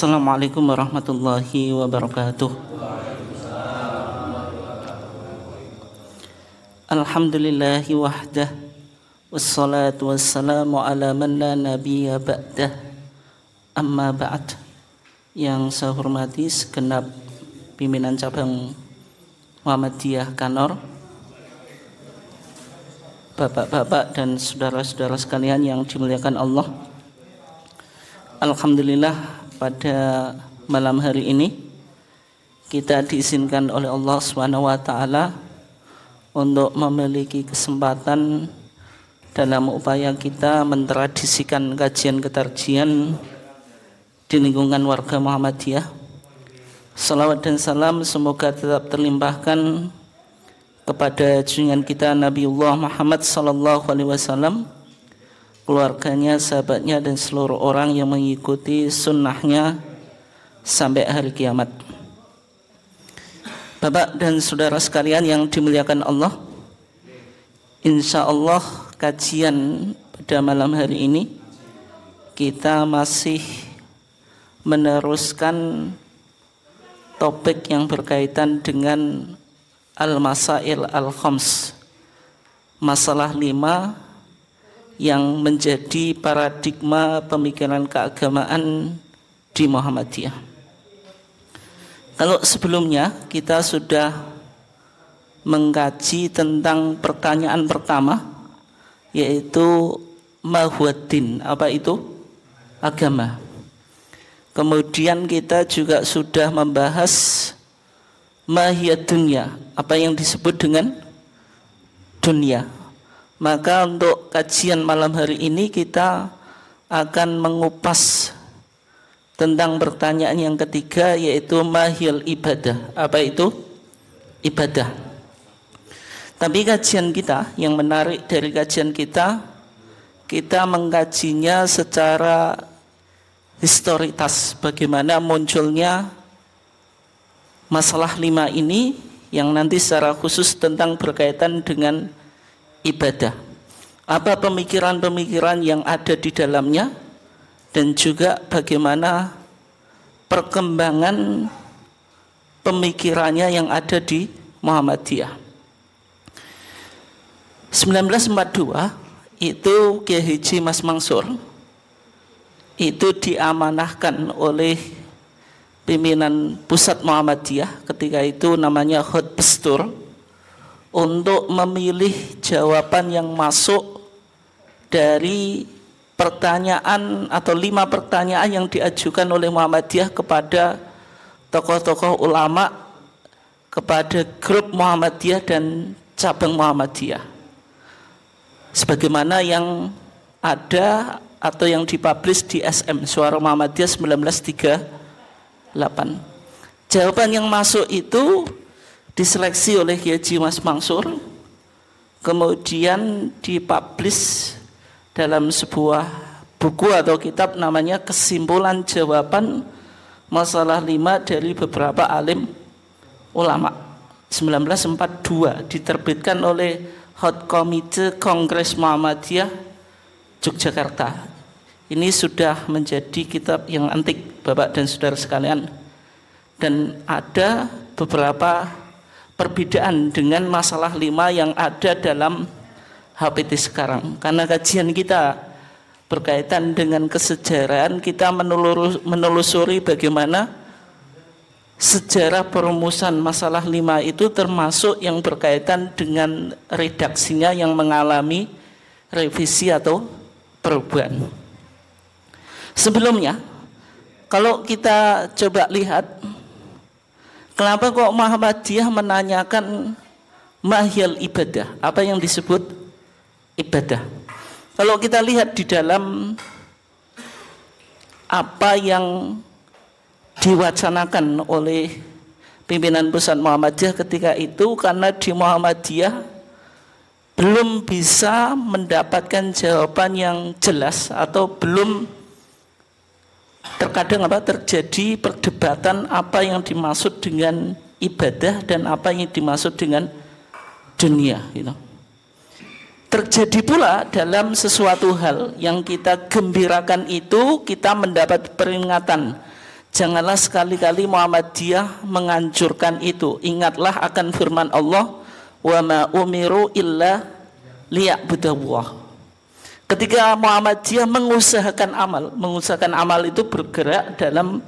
Assalamualaikum warahmatullahi wabarakatuh. Alhamdulillahi wahdah Wassalatu wassalamu ala man la nabiyya ba'dah. Amma ba'd. Yang saya hormati segenap pimpinan cabang Muhammadiyah Kanor Bapak-bapak dan saudara-saudara sekalian yang dimuliakan Allah. Alhamdulillah pada malam hari ini kita diizinkan oleh Allah Subhanahu wa taala untuk memiliki kesempatan dalam upaya kita mentradisikan kajian ketarjian di lingkungan warga Muhammadiyah. Salawat dan salam semoga tetap terlimpahkan kepada junjungan kita Nabiullah Muhammad sallallahu alaihi wasallam, keluarganya, sahabatnya dan seluruh orang yang mengikuti sunnahnya sampai hari kiamat. Bapak dan saudara sekalian yang dimuliakan Allah Insya Allah kajian pada malam hari ini Kita masih meneruskan topik yang berkaitan dengan Al-Masail Al-Khams Masalah lima yang menjadi paradigma pemikiran keagamaan di Muhammadiyah. Kalau sebelumnya kita sudah mengkaji tentang pertanyaan pertama yaitu mahwadin apa itu? Agama. Kemudian kita juga sudah membahas mahiyat dunia apa yang disebut dengan dunia maka untuk kajian malam hari ini kita akan mengupas tentang pertanyaan yang ketiga yaitu mahil ibadah. Apa itu? Ibadah. Tapi kajian kita yang menarik dari kajian kita kita mengkajinya secara historitas bagaimana munculnya masalah lima ini yang nanti secara khusus tentang berkaitan dengan ibadah. Apa pemikiran-pemikiran yang ada di dalamnya? dan juga bagaimana perkembangan pemikirannya yang ada di Muhammadiyah. 1942 itu Kiai Haji Mas Mansur itu diamanahkan oleh pimpinan pusat Muhammadiyah ketika itu namanya Hot Pestur untuk memilih jawaban yang masuk dari pertanyaan atau lima pertanyaan yang diajukan oleh Muhammadiyah kepada tokoh-tokoh ulama kepada grup Muhammadiyah dan cabang Muhammadiyah. Sebagaimana yang ada atau yang dipublish di SM Suara Muhammadiyah 1938 jawaban yang masuk itu diseleksi oleh Kiai Mas Mansur kemudian dipublish dalam sebuah buku atau kitab namanya kesimpulan jawaban masalah lima dari beberapa alim ulama 1942 diterbitkan oleh Hot Committee Kongres Muhammadiyah Yogyakarta. Ini sudah menjadi kitab yang antik Bapak dan Saudara sekalian. Dan ada beberapa perbedaan dengan masalah lima yang ada dalam HPT sekarang karena kajian kita berkaitan dengan kesejarahan kita menelusuri bagaimana sejarah perumusan masalah lima itu termasuk yang berkaitan dengan redaksinya yang mengalami revisi atau perubahan. Sebelumnya, kalau kita coba lihat, kenapa kok Muhammadiyah menanyakan mahil ibadah? Apa yang disebut ibadah. Kalau kita lihat di dalam apa yang diwacanakan oleh pimpinan pusat Muhammadiyah ketika itu karena di Muhammadiyah belum bisa mendapatkan jawaban yang jelas atau belum terkadang apa terjadi perdebatan apa yang dimaksud dengan ibadah dan apa yang dimaksud dengan dunia gitu. Terjadi pula dalam sesuatu hal yang kita gembirakan itu kita mendapat peringatan Janganlah sekali-kali Muhammadiyah menganjurkan itu. Ingatlah akan firman Allah, "Wa ma umiru illa liya'budallah." Ketika Muhammadiyah mengusahakan amal, mengusahakan amal itu bergerak dalam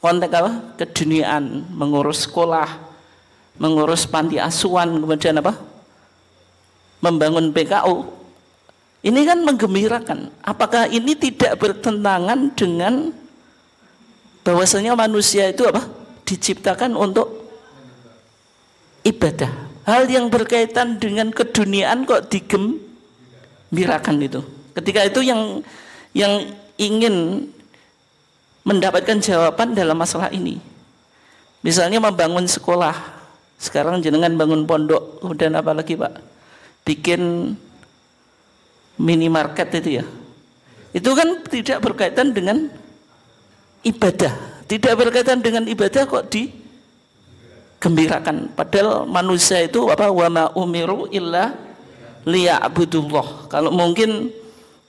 konteks apa? keduniaan, mengurus sekolah, mengurus panti asuhan, kemudian apa? membangun PKU. Ini kan menggembirakan. Apakah ini tidak bertentangan dengan bahwasanya manusia itu apa? diciptakan untuk ibadah. Hal yang berkaitan dengan keduniaan kok digembirakan itu. Ketika itu yang yang ingin mendapatkan jawaban dalam masalah ini. Misalnya membangun sekolah. Sekarang jenengan bangun pondok, kemudian apa lagi, Pak? Bikin minimarket itu ya. Itu kan tidak berkaitan dengan ibadah tidak berkaitan dengan ibadah kok digembirakan padahal manusia itu apa wama umiru illa liya'budullah kalau mungkin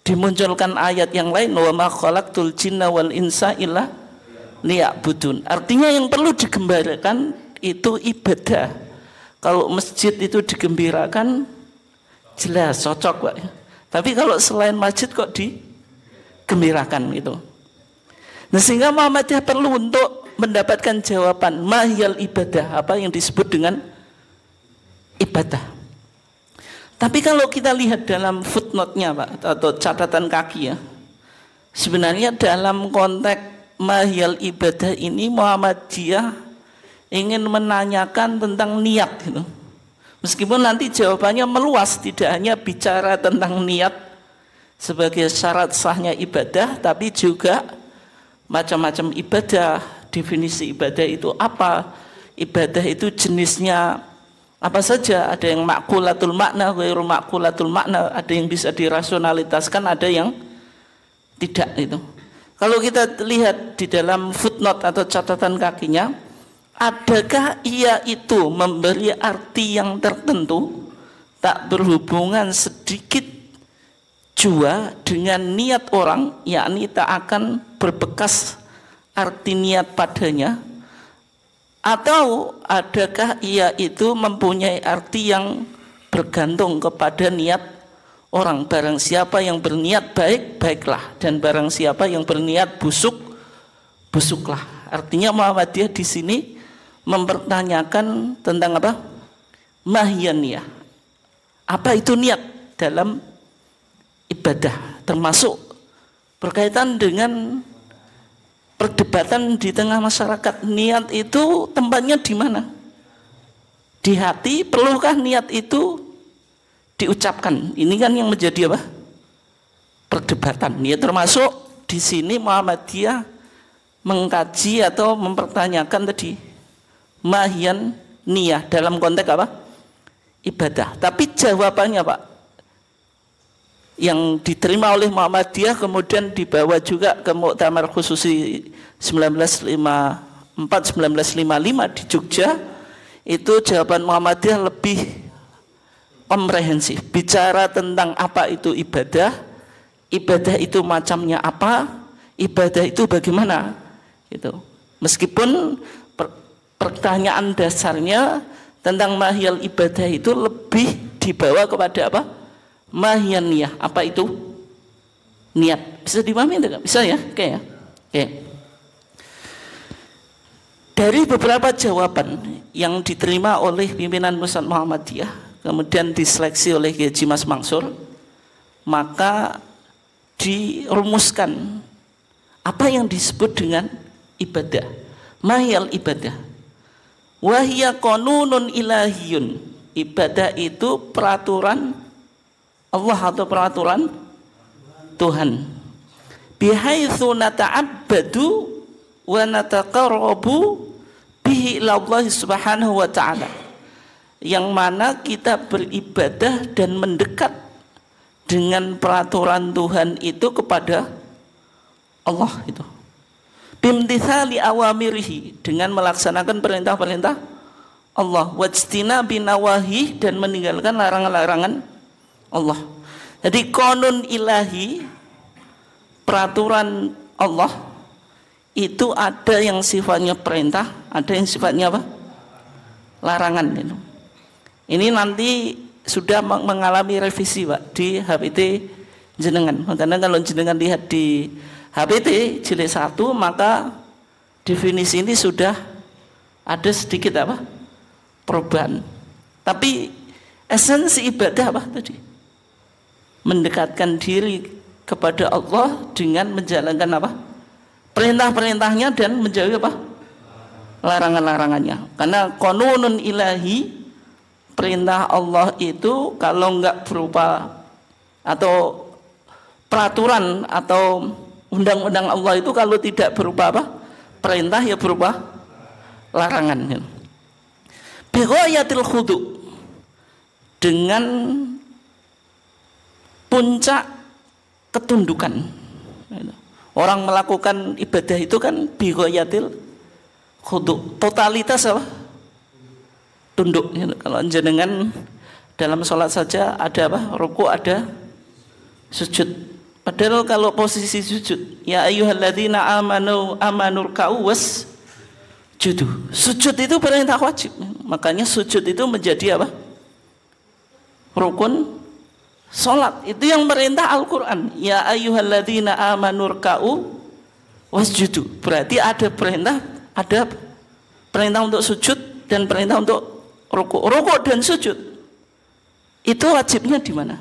dimunculkan ayat yang lain wama khalaqtul jinna wal insa illa liya'budun. Artinya yang perlu digembirakan itu ibadah. Kalau masjid itu digembirakan jelas cocok Pak. Tapi kalau selain masjid kok digembirakan gitu. Nah sehingga Muhammadiyah perlu untuk mendapatkan jawaban mahiyal ibadah apa yang disebut dengan ibadah. Tapi kalau kita lihat dalam footnote-nya Pak atau catatan kaki ya. Sebenarnya dalam konteks mahiyal ibadah ini Muhammadiyah ingin menanyakan tentang niat gitu. Meskipun nanti jawabannya meluas tidak hanya bicara tentang niat sebagai syarat sahnya ibadah tapi juga macam-macam ibadah, definisi ibadah itu apa? Ibadah itu jenisnya apa saja? Ada yang makulatul makna, ghairu makulatul makna, ada yang bisa dirasionalitaskan, ada yang tidak itu. Kalau kita lihat di dalam footnote atau catatan kakinya, adakah ia itu memberi arti yang tertentu tak berhubungan sedikit jua dengan niat orang yakni tak akan berbekas arti niat padanya atau adakah ia itu mempunyai arti yang bergantung kepada niat orang? Barang siapa yang berniat baik baiklah. Dan barang siapa yang berniat busuk busuklah. Artinya Muhammadiyah di sini mempertanyakan tentang apa? Mahiyaniyah apa itu niat dalam ibadah? Termasuk berkaitan dengan perdebatan di tengah masyarakat. Niat itu tempatnya di mana? Di hati perlukah niat itu diucapkan? Ini kan yang menjadi apa? Perdebatan. Niat termasuk di sini Muhammadiyah mengkaji atau mempertanyakan tadi mahian niat dalam konteks apa? Ibadah. Tapi jawabannya Pak yang diterima oleh Muhammadiyah kemudian dibawa juga ke Muktamar Khususi 1954 1955 di Jogja. Itu jawaban Muhammadiyah lebih komprehensif. Bicara tentang apa itu ibadah ibadah itu macamnya apa ibadah itu bagaimana itu meskipun per, pertanyaan dasarnya tentang mahiyal ibadah itu lebih dibawa kepada apa mahian niyah apa itu? Niat. Bisa dipahami tidak bisa ya? Oke ya. Oke. Dari beberapa jawaban yang diterima oleh pimpinan Pusat Muhammadiyah kemudian diseleksi oleh Haji Mas Mansur maka dirumuskan apa yang disebut dengan ibadah. Mahiyal ibadah. Wahia konunun ilahiyun. Ibadah itu peraturan Allah atau peraturan? Tuhan. Bihaitsu nata'abbadu wa nataqarrabu bihi Allah subhanahu wa ta'ala. Yang mana kita beribadah dan mendekat dengan peraturan Tuhan itu kepada Allah itu. Bimtithali awamirihi dengan melaksanakan perintah-perintah Allah. Wajtina binawahi dan meninggalkan larangan-larangan Allah. Jadi konun ilahi peraturan Allah itu ada yang sifatnya perintah, ada yang sifatnya apa? Larangan. Gitu. Ini nanti sudah mengalami revisi Pak di HPT jenengan. Karena kalau jenengan lihat di HPT jilid 1 maka definisi ini sudah ada sedikit apa? perubahan. Tapi esensi ibadah apa tadi? Mendekatkan diri kepada Allah dengan menjalankan apa? perintah-perintahnya dan menjauhi apa? larangan-larangannya. Karena konunun ilahi perintah Allah itu kalau enggak berupa atau peraturan atau undang-undang Allah itu kalau tidak berupa apa? perintah ya berupa larangan. Khudu dengan puncak ketundukan Orang melakukan ibadah itu kan biqayatil khudu. Totalitas apa? Tunduk. Kalau jenengan dalam sholat saja ada apa? Ruku ada sujud. Padahal kalau posisi sujud, ya ayyuhalladzina amanu amanur kau was judu. Sujud itu perintah wajib. Makanya sujud itu menjadi apa? Rukun Salat itu yang merintah Al-Qur'an. Ya ayyuhalladzina amanur ka'u wasjudu. Berarti ada perintah, ada perintah untuk sujud dan perintah untuk rukuk. Rukuk dan sujud. Itu wajibnya di mana?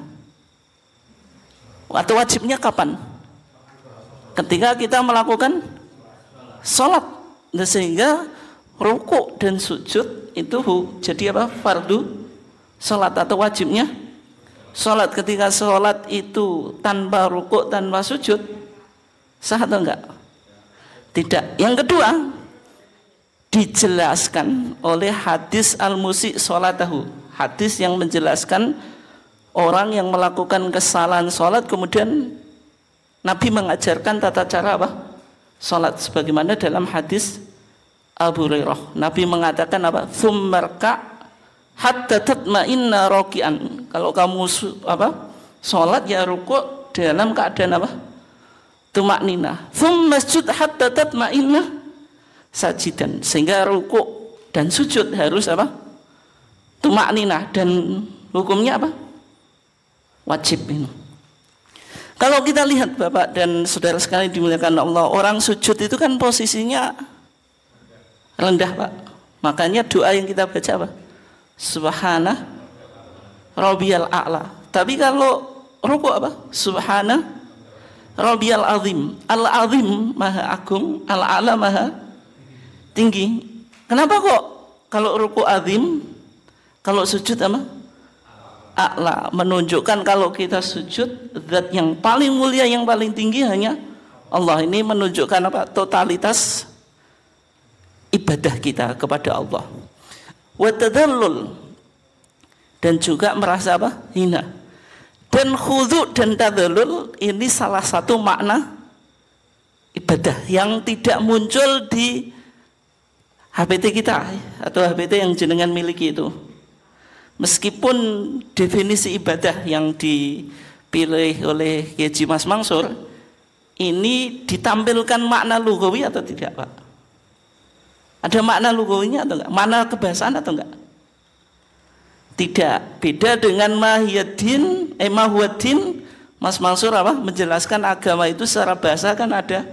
Atau wajibnya kapan? Ketika kita melakukan salat. Nah, sehingga rukuk dan sujud itu jadi apa? Fardu salat atau wajibnya Sholat ketika sholat itu tanpa rukuk, tanpa sujud, sah atau enggak? Tidak. Yang kedua, dijelaskan oleh hadis al-musi sholatahu. Hadis yang menjelaskan orang yang melakukan kesalahan sholat kemudian Nabi mengajarkan tata cara apa? Sholat sebagaimana dalam hadis Abu Hurairah. Nabi mengatakan apa? Thummarka hatta tatma'inna rokian kalau kamu apa sholat ya ruku dalam keadaan apa? Tumak nina thumma masjid hatta tatma'inna sajidan. Sehingga ruku dan sujud harus apa? Tumak nina dan hukumnya apa? Wajib ini kalau kita lihat Bapak dan saudara sekali dimuliakan Allah orang sujud itu kan posisinya rendah Pak. Makanya doa yang kita baca apa subhana rabbiyal a'la. Tapi kalau ruku apa? Subhana rabbiyal azim. Al azim maha agung, al a'la maha tinggi. Kenapa kok kalau ruku azim, kalau sujud apa? A'la menunjukkan kalau kita sujud zat yang paling mulia yang paling tinggi hanya Allah ini menunjukkan apa totalitas ibadah kita kepada Allah watadallul dan juga merasa apa? hina. Dan khudu dan tadallul ini salah satu makna ibadah yang tidak muncul di HPT kita atau HPT yang jenengan miliki itu. Meskipun definisi ibadah yang dipilih oleh Kiai Mas Mansur ini ditampilkan makna lugawi atau tidak, Pak? Ada makna lugawinya atau enggak? Makna kebahasaan atau enggak? Tidak. Beda dengan mahiyadin, eh mahuadin, Mas Mansur apa? Menjelaskan agama itu secara bahasa kan ada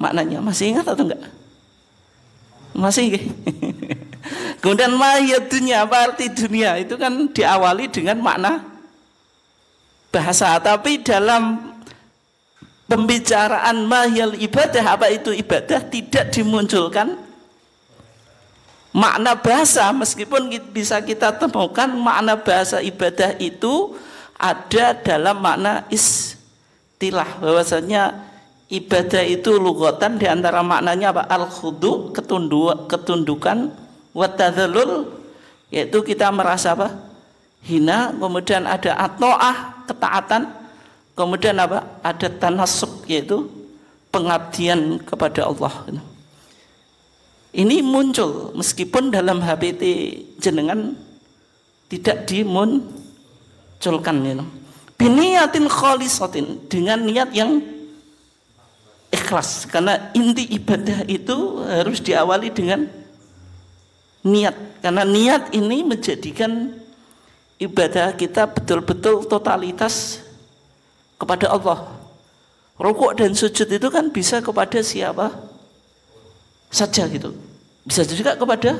maknanya. Masih ingat atau enggak? Masih Kemudian mahiyadinnya apa arti dunia? Itu kan diawali dengan makna bahasa. Tapi dalam pembicaraan mahiyal ibadah apa itu ibadah tidak dimunculkan makna bahasa meskipun bisa kita temukan makna bahasa ibadah itu ada dalam makna istilah. Bahwasanya ibadah itu lugatan di antara maknanya apa? Al khudu ketunduk, ketundukan watadzalul yaitu kita merasa apa? Hina kemudian ada atoah ketaatan kemudian apa? Ada tanasuk yaitu pengabdian kepada Allah ini muncul meskipun dalam HPT jenengan tidak dimunculkan ya. Biniyatin khalisatin dengan niat yang ikhlas. Karena inti ibadah itu harus diawali dengan niat. Karena niat ini menjadikan ibadah kita betul-betul totalitas kepada Allah. Rukuk dan sujud itu kan bisa kepada siapa saja gitu bisa juga kepada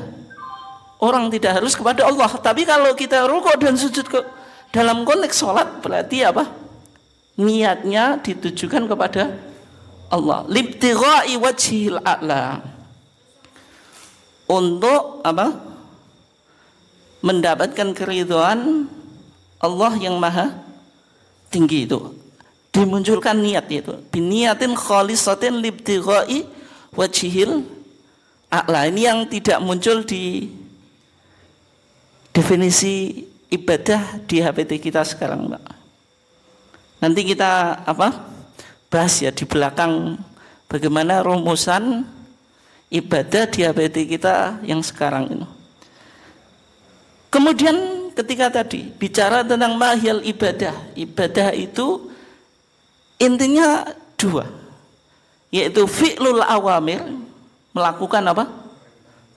orang tidak harus kepada Allah. Tapi kalau kita rukuk dan sujud ke dalam konteks sholat berarti apa? Niatnya ditujukan kepada Allah. Libtigha'i wajhil a'la. Untuk apa? Mendapatkan keridhaan Allah yang maha tinggi itu. Dimunculkan niat itu. Biniatin khalisatin libtigha'i wajhil a'la ini yang tidak muncul di definisi ibadah di HPT kita sekarang Mbak nanti kita apa bahas ya di belakang bagaimana rumusan ibadah diabetes kita yang sekarang ini. Kemudian ketika tadi bicara tentang mahil ibadah, ibadah itu intinya dua, yaitu fi'lul awamir, melakukan apa?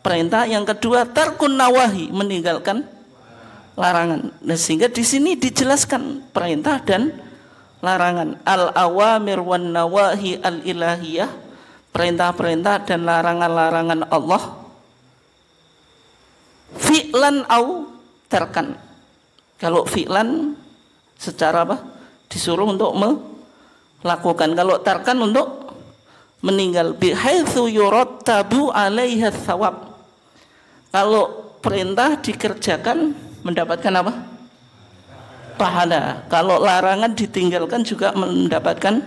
Perintah. Yang kedua tarkun nawahi, meninggalkan larangan. Nah, sehingga di sini dijelaskan perintah dan larangan al awamir wan nawahi al ilahiyah perintah-perintah dan larangan-larangan Allah fi'lan au terkan kalau fi'lan secara apa disuruh untuk melakukan kalau terkan untuk meninggal bihaitsu yurattabu alaiha thawab kalau perintah dikerjakan mendapatkan apa pahala. Kalau larangan ditinggalkan juga mendapatkan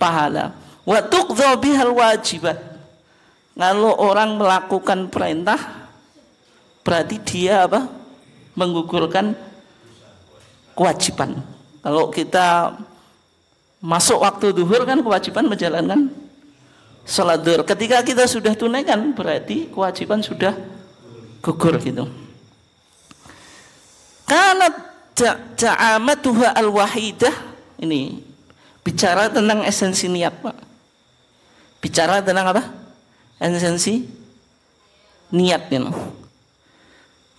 pahala. Wa tuqdha bihal wajibat. Kalau orang melakukan perintah berarti dia apa? menggugurkan kewajiban. Kalau kita masuk waktu duhur kan kewajiban menjalankan sholat duhur. Ketika kita sudah tunaikan berarti kewajiban sudah gugur gitu. Karena Ja'amatuha al-wahidah ini bicara tentang esensi niat Pak. Bicara tentang apa? Esensi niat ini.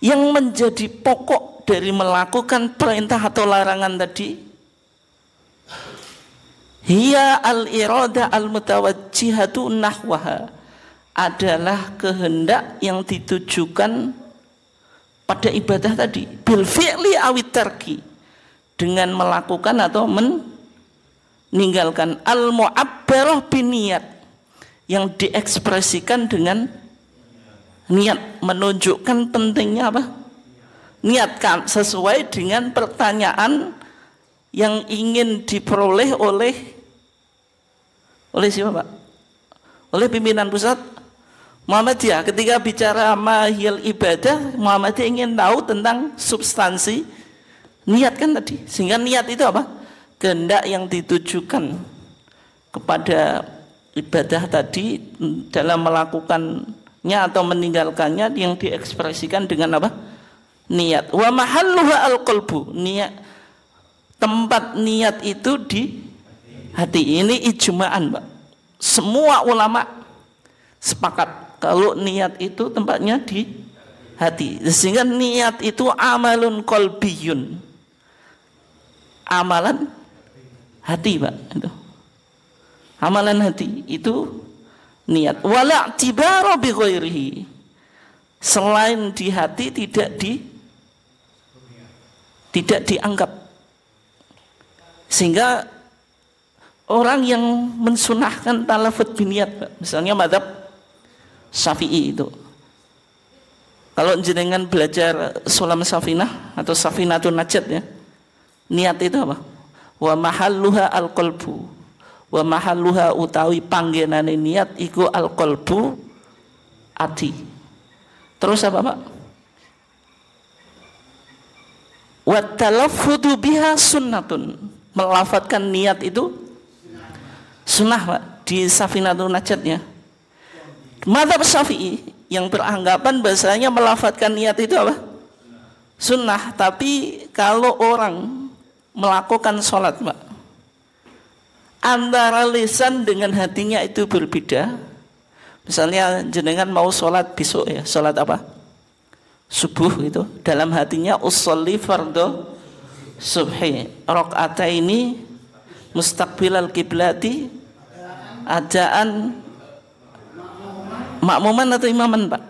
Yang menjadi pokok dari melakukan perintah atau larangan tadi Hiya al-irada al-mutawajjihatu nahwaha. Adalah kehendak yang ditujukan pada ibadah tadi. Bil fi'li awitarki dengan melakukan atau meninggalkan. Al mu'abbarah biniat. Yang diekspresikan dengan niat. Menunjukkan pentingnya apa? Niat kan sesuai dengan pertanyaan yang ingin diperoleh oleh oleh siapa Pak? Oleh pimpinan pusat? Muhammadiyah ketika bicara mahil ibadah Muhammadiyah ingin tahu tentang substansi niat kan tadi. Sehingga niat itu apa? Kehendak yang ditujukan kepada ibadah tadi dalam melakukannya atau meninggalkannya yang diekspresikan dengan apa? Niat. Wa mahalluha al-qalbu. Niat tempat niat itu di hati ini ijma'an Pak semua ulama sepakat kalau niat itu tempatnya di hati. Sehingga niat itu amalun kolbiyun. Amalan hati, Pak. Itu. Amalan hati itu niat. Wala tibaro bi Selain di hati tidak di tidak dianggap. Sehingga orang yang mensunahkan talafut biniat, misalnya madhab Syafi'i itu. Kalau jenengan belajar sulam safinah atau safinatun najat ya, niat itu apa? Wa mahalluha al-qalbu. Wa mahalluha utawi panggenane niat iku al-qalbu ati. Terus apa, Pak? Wa talaffudu biha sunnatun. Melafatkan niat itu sunnah, Pak, di safinatun najat ya Madhab Syafi'i yang beranggapan bahasanya melafatkan niat itu apa? Sunnah. Tapi kalau orang melakukan sholat, Mbak, antara lisan dengan hatinya itu berbeda. Misalnya jenengan mau sholat besok ya, sholat apa? Subuh itu dalam hatinya usolli fardo subhi rakaat ini mustaqbilal kiblati adaan makmuman atau imaman pak?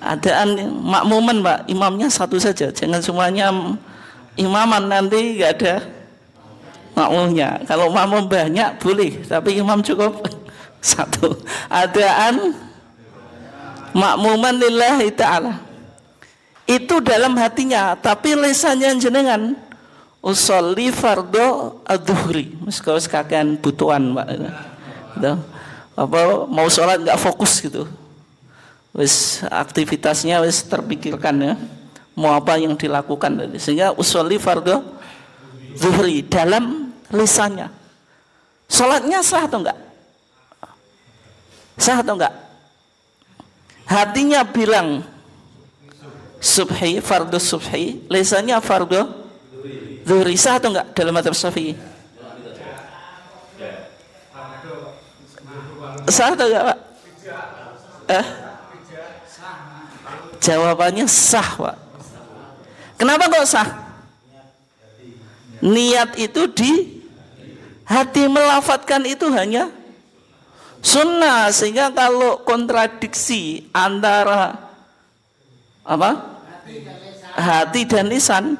Adaan makmuman pak. Imamnya satu saja. Jangan semuanya imaman nanti nggak ada makmumnya. Kalau makmum banyak boleh. Tapi imam cukup satu. Adaan makmuman lillahi ta'ala. Itu dalam hatinya tapi lesannya jenengan usolli fardo adhuhri meskipun kakean butuhan pak. Gitu. apa mau sholat nggak fokus gitu. Wis aktivitasnya wis terpikirkan ya. Mau apa yang dilakukan. Sehingga usolli fardo zuhri dalam lisannya. Sholatnya sah atau enggak sah atau enggak hatinya bilang subhi fardu subhi. Lesannya fardu zuhri atau enggak dalam madhab syafi'i? Sah atau enggak pak? Eh? jawabannya sah pak. Kenapa kok sah? Niat itu di hati melafatkan itu hanya sunnah sehingga kalau kontradiksi antara apa? Hati dan lisan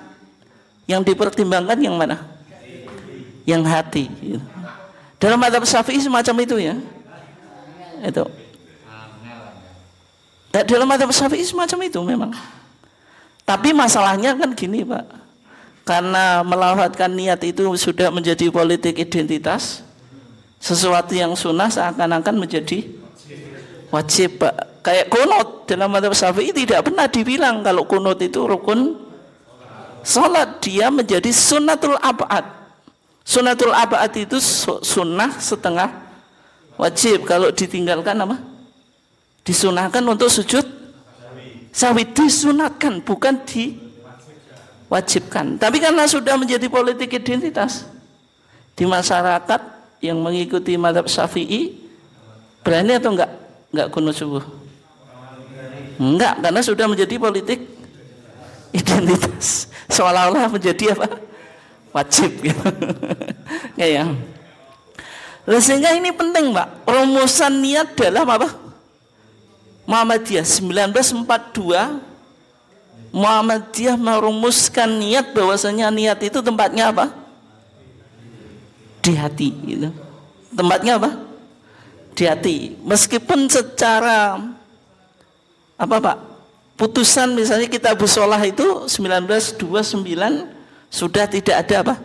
yang dipertimbangkan yang mana? Yang hati. Dalam madhab syafi'i semacam itu ya. Itu. Dalam madhab syafi'i semacam itu memang. Tapi masalahnya kan gini pak. Karena melafatkan niat itu sudah menjadi politik identitas. Sesuatu yang sunnah seakan-akan menjadi wajib pak kayak kunut dalam madhab syafi'i tidak pernah dibilang kalau kunut itu rukun sholat dia menjadi sunnatul abad. Sunnatul abad itu sunnah setengah wajib. Kalau ditinggalkan apa? Disunahkan untuk sujud sawi disunatkan bukan diwajibkan. Tapi karena sudah menjadi politik identitas di masyarakat yang mengikuti madhab syafi'i berani atau enggak? Enggak kunut subuh. Enggak, karena sudah menjadi politik identitas. Seolah-olah menjadi apa? Wajib gitu. ya. Nah, sehingga ini penting, Pak. Rumusan niat dalam apa? Muhammadiyah 1942 Muhammadiyah merumuskan niat bahwasanya niat itu tempatnya apa? Di hati gitu. Tempatnya apa? Di hati. Meskipun secara apa Pak? Putusan misalnya kita busolah itu 1929 sudah tidak ada apa?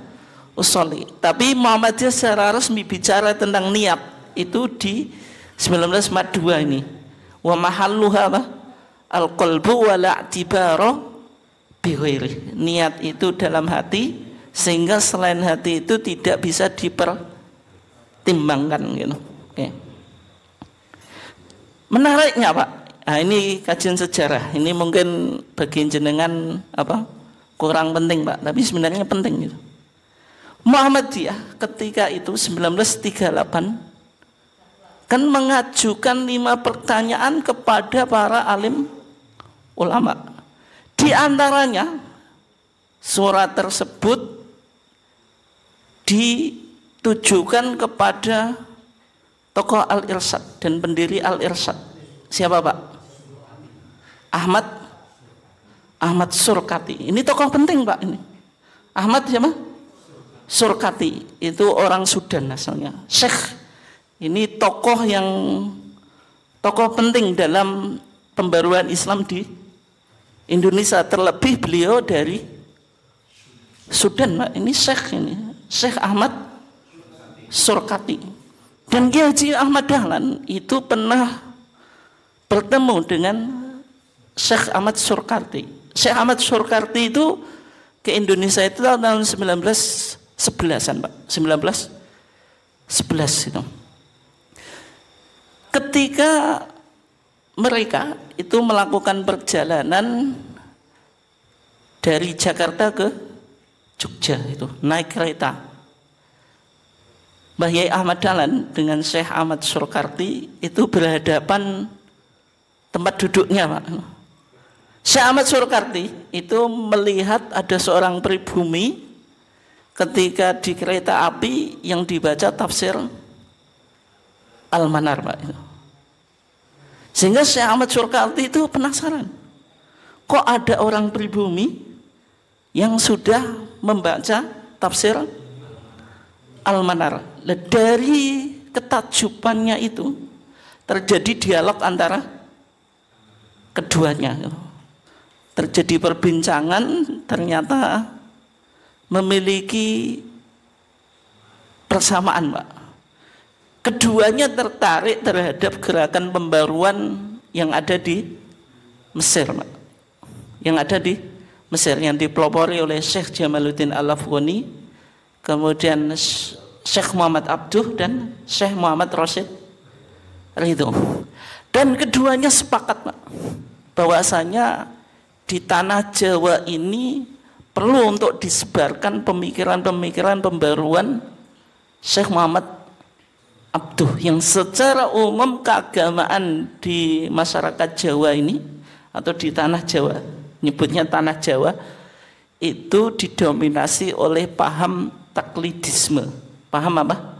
Usoli. Tapi Muhammadiyah secara resmi bicara tentang niat itu di 1942 ini. Wa mahalluha apa? Al-qalbu wa la'tibaro bighairi. Niat itu dalam hati sehingga selain hati itu tidak bisa dipertimbangkan gitu. Oke. Menariknya Pak, Nah, ini kajian sejarah. Ini mungkin bagi jenengan apa? kurang penting, Pak, tapi sebenarnya penting gitu. Muhammadiyah ketika itu 1938 kan mengajukan lima pertanyaan kepada para alim ulama. Di antaranya surat tersebut ditujukan kepada tokoh Al-Irsad dan pendiri Al-Irsad. Siapa Pak? Ahmad Ahmad Surkati. Ini tokoh penting Pak ini. Ahmad siapa? Surkati. Itu orang Sudan asalnya. Syekh. Ini tokoh yang tokoh penting dalam pembaruan Islam di Indonesia. Terlebih beliau dari Sudan Pak. Ini Syekh ini. Syekh Ahmad Surkati. Dan Kiai Ahmad Dahlan itu pernah bertemu dengan Syekh Ahmad Surkarti. Syekh Ahmad Surkarti itu ke Indonesia itu tahun 1911-an, Pak. 1911 itu. Ketika mereka itu melakukan perjalanan dari Jakarta ke Jogja itu naik kereta. Mbah Yai Ahmad Dahlan dengan Syekh Ahmad Surkarti itu berhadapan tempat duduknya Pak. Syekh Ahmad Surkarti itu melihat ada seorang pribumi ketika di kereta api yang dibaca tafsir Al-Manar Pak. Sehingga Syekh Ahmad Surkarti itu penasaran. Kok ada orang pribumi yang sudah membaca tafsir Al-Manar. Dari ketajubannya itu terjadi dialog antara keduanya. Terjadi perbincangan ternyata memiliki persamaan, Pak. Keduanya tertarik terhadap gerakan pembaruan yang ada di Mesir, Pak. Yang ada di Mesir yang dipelopori oleh Syekh Jamaluddin Al-Afghani, kemudian Syekh Muhammad Abduh dan Syekh Muhammad Rashid Ridho. Dan keduanya sepakat Pak, bahwasanya di tanah Jawa ini perlu untuk disebarkan pemikiran-pemikiran pembaruan Syekh Muhammad Abduh yang secara umum keagamaan di masyarakat Jawa ini atau di tanah Jawa nyebutnya tanah Jawa itu didominasi oleh paham taklidisme. Paham apa?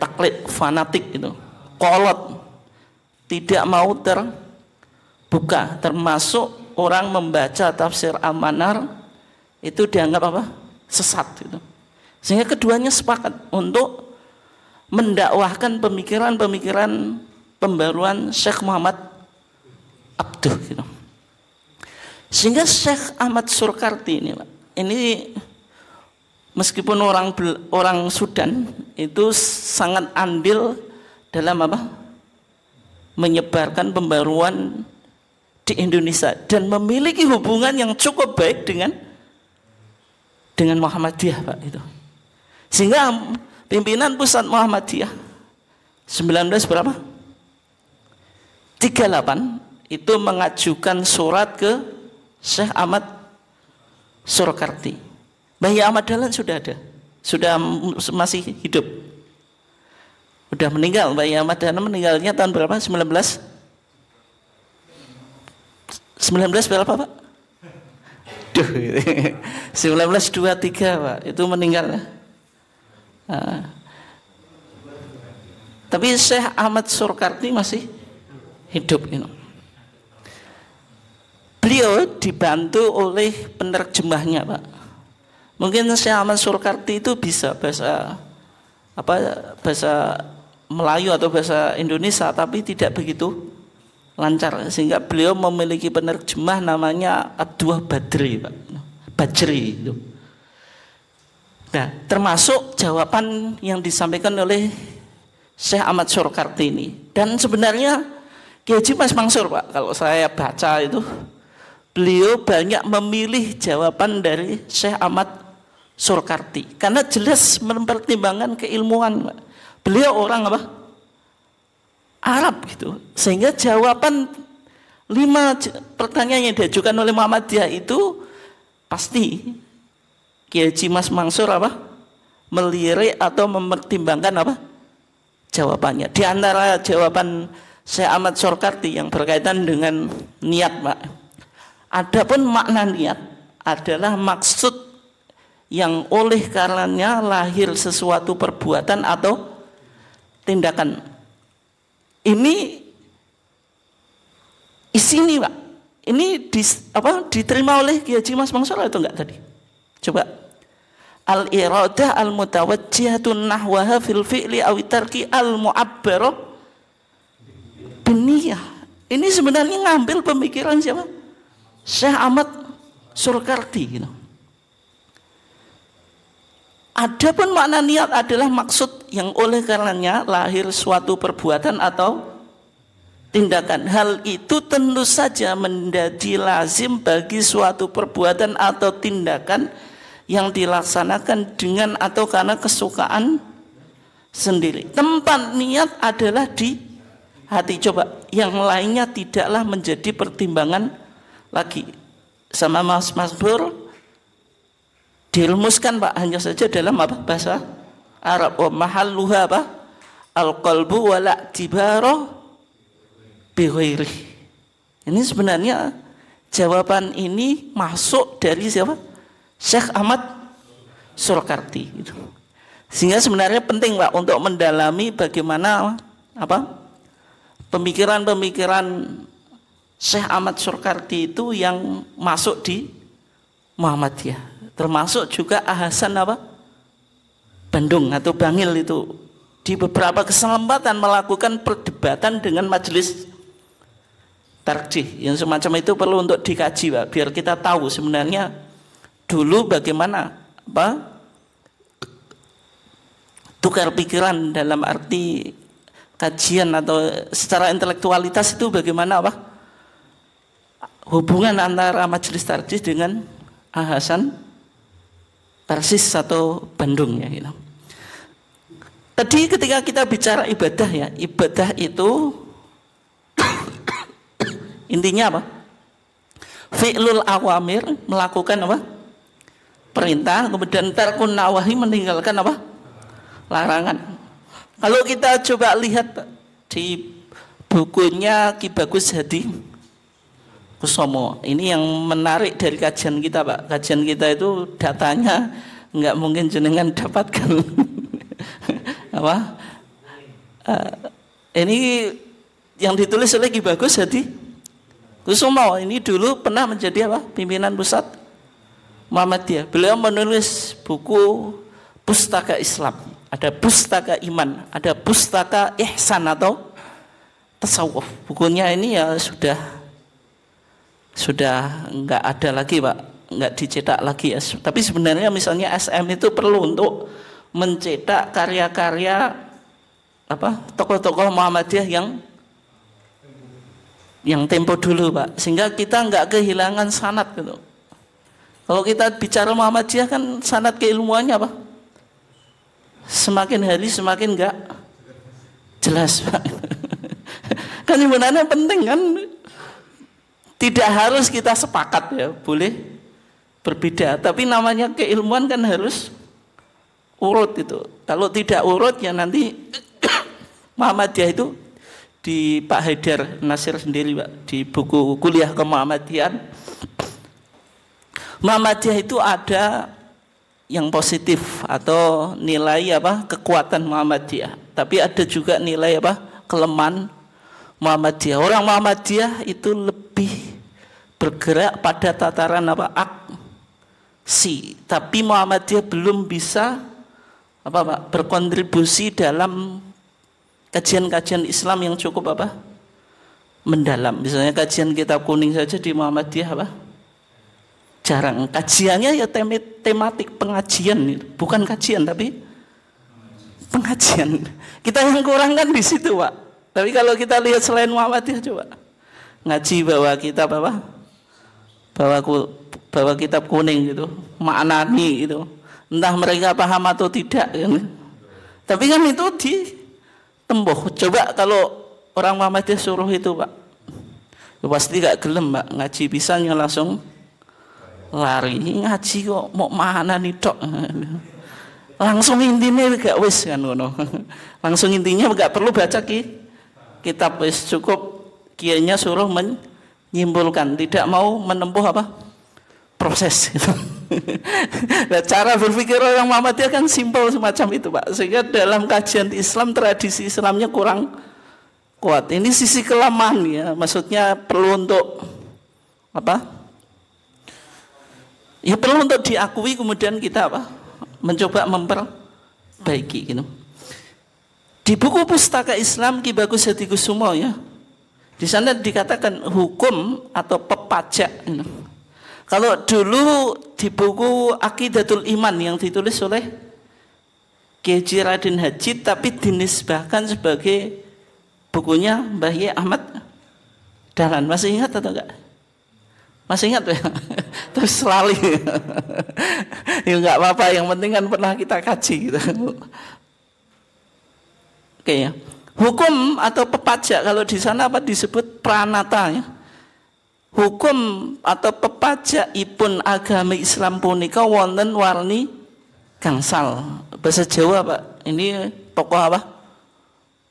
Taklid fanatik itu. Kolot. Tidak mau terbuka termasuk orang membaca tafsir Al-Manar itu dianggap apa? Sesat itu. Sehingga keduanya sepakat untuk mendakwahkan pemikiran-pemikiran pembaruan Syekh Muhammad Abduh gitu. Sehingga Syekh Ahmad Surkarti ini, ini meskipun orang orang Sudan itu sangat andil dalam apa? menyebarkan pembaruan di Indonesia dan memiliki hubungan yang cukup baik dengan dengan Muhammadiyah Pak itu. Sehingga pimpinan pusat Muhammadiyah 19 berapa? 38 itu mengajukan surat ke Syekh Ahmad Surakarti. Bayi Ahmad Dahlan sudah ada, sudah masih hidup. Sudah meninggal, Bayi Ahmad Dahlan meninggalnya tahun berapa? 19 19 berapa Pak? Duh, 1923 Pak, itu meninggal. Nah. Tapi Syekh Ahmad Surkarti masih hidup ini. Beliau dibantu oleh penerjemahnya, Pak. Mungkin Syekh Ahmad Surkarti itu bisa bahasa apa bahasa Melayu atau bahasa Indonesia tapi tidak begitu lancar sehingga beliau memiliki penerjemah namanya Abdullah Badri Pak. Bajri itu. Nah, termasuk jawaban yang disampaikan oleh Syekh Ahmad Surkarti ini. Dan sebenarnya Kiai Mas Mansur Pak, kalau saya baca itu beliau banyak memilih jawaban dari Syekh Ahmad Surkarti karena jelas mempertimbangkan keilmuan Pak. Beliau orang apa? Arab gitu. Sehingga jawaban lima pertanyaan yang diajukan oleh Muhammadiyah itu pasti Kiai Mas Mansur apa? Melirik atau mempertimbangkan apa? Jawabannya. Di antara jawaban saya Ahmad Sorkarti yang berkaitan dengan niat, Pak. Adapun makna niat adalah maksud yang oleh karenanya lahir sesuatu perbuatan atau tindakan ini isi ini pak. Ini di, apa, diterima oleh Kiai Haji Mas Mansur atau enggak tadi? Coba. Al iradah al mutawajjihatun nahwaha fil fi'li aw tarki al mu'abbara beniyah ini sebenarnya ngambil pemikiran siapa? Syekh Ahmad Surkarti gitu. Adapun makna niat adalah maksud yang oleh karenanya lahir suatu perbuatan atau tindakan. Hal itu tentu saja menjadi lazim bagi suatu perbuatan atau tindakan yang dilaksanakan dengan atau karena kesukaan sendiri. Tempat niat adalah di hati. Coba yang lainnya tidaklah menjadi pertimbangan lagi. Sama Mas Mas Bur dirumuskan Pak hanya saja dalam apa? Bahasa Arab. Wa mahalluha apa? Al qalbu wa la tibaro bi ini sebenarnya jawaban ini masuk dari siapa? Syekh Ahmad Surkarti itu sehingga sebenarnya penting Pak untuk mendalami bagaimana apa? Pemikiran-pemikiran Syekh Ahmad Surkarti itu yang masuk di Muhammadiyah termasuk juga Ahasan apa? Bandung atau Bangil itu. Di beberapa kesempatan melakukan perdebatan dengan majelis tarjih yang semacam itu perlu untuk dikaji Pak biar kita tahu sebenarnya dulu bagaimana apa tukar pikiran dalam arti kajian atau secara intelektualitas itu bagaimana apa hubungan antara majelis tarjih dengan Hasan Tarsis atau Bandung ya gitu. Tadi ketika kita bicara ibadah ya, ibadah itu intinya apa? Fi'lul awamir melakukan apa? Perintah, kemudian tarkun nawahi meninggalkan apa? larangan. Kalau kita coba lihat di bukunya Ki Bagus Hadi Kusomo, ini yang menarik dari kajian kita Pak. Kajian kita itu datanya nggak mungkin jenengan dapatkan. apa? Uh, ini yang ditulis oleh Ki Bagus Hadi Kusomo ini dulu pernah menjadi apa? Pimpinan pusat Muhammadiyah. Beliau menulis buku Pustaka Islam ada pustaka iman, ada pustaka ihsan atau tasawuf. Bukunya ini ya sudah sudah nggak ada lagi pak, nggak dicetak lagi ya. Tapi sebenarnya misalnya SM itu perlu untuk mencetak karya-karya apa tokoh-tokoh Muhammadiyah yang yang tempo dulu pak, sehingga kita nggak kehilangan sanat gitu. Kalau kita bicara Muhammadiyah kan sanat keilmuannya apa? semakin hari semakin enggak jelas Pak. kan sebenarnya penting kan tidak harus kita sepakat ya, boleh berbeda, tapi namanya keilmuan kan harus urut itu. Kalau tidak urut ya nanti Muhammadiyah itu di Pak Haidar Nasir sendiri Pak di buku kuliah ke Muhammadiyah Muhammadiyah itu ada yang positif atau nilai apa kekuatan Muhammadiyah. Tapi ada juga nilai apa kelemahan Muhammadiyah. Orang Muhammadiyah itu lebih bergerak pada tataran apa? Aksi tapi Muhammadiyah belum bisa apa Pak berkontribusi dalam kajian-kajian Islam yang cukup apa? Mendalam. Misalnya kajian kitab kuning saja di Muhammadiyah apa? Jarang. Kajiannya ya tematik pengajian bukan kajian tapi pengajian. Kita yang kurang kan di situ pak. Tapi kalau kita lihat selain Muhammadiyah coba ngaji bawa kitab apa? Bawa bawa kitab kuning gitu maknani gitu. Entah mereka paham atau tidak kan. Tapi kan itu di tembuh coba kalau orang Muhammadiyah suruh itu pak. Pasti gak gelem pak. Ngaji pisangnya langsung lari. Ngaji kok mau mana nih tok? Langsung intinya gak wis kan langsung intinya gak perlu baca ki kitab. Wis cukup kianya suruh menyimpulkan tidak mau menempuh apa? Proses itu. Nah, cara berpikir orang Muhammadiyah kan simpel semacam itu Pak. Sehingga dalam kajian Islam tradisi Islamnya kurang kuat. Ini sisi kelemahan ya. Maksudnya perlu untuk apa? Ya perlu untuk diakui kemudian kita apa? Mencoba memperbaiki gitu. Di buku pustaka Islam Ki Bagus Hadi Kusumo ya di sana dikatakan hukum atau pepajak kalau dulu di buku Akidatul Iman yang ditulis oleh Kiai Raden Haji tapi dinisbahkan sebagai bukunya Mbah Ahmad Dahlan masih ingat atau enggak? Masih ingat ya? Terus selalu ya nggak apa-apa, yang penting kan pernah kita kaji gitu. Oke ya. Hukum atau pepajak kalau di sana apa disebut pranata ya. Hukum atau pepajak ipun agama Islam punika wonten warni gangsal. Bahasa Jawa Pak ini tokoh apa?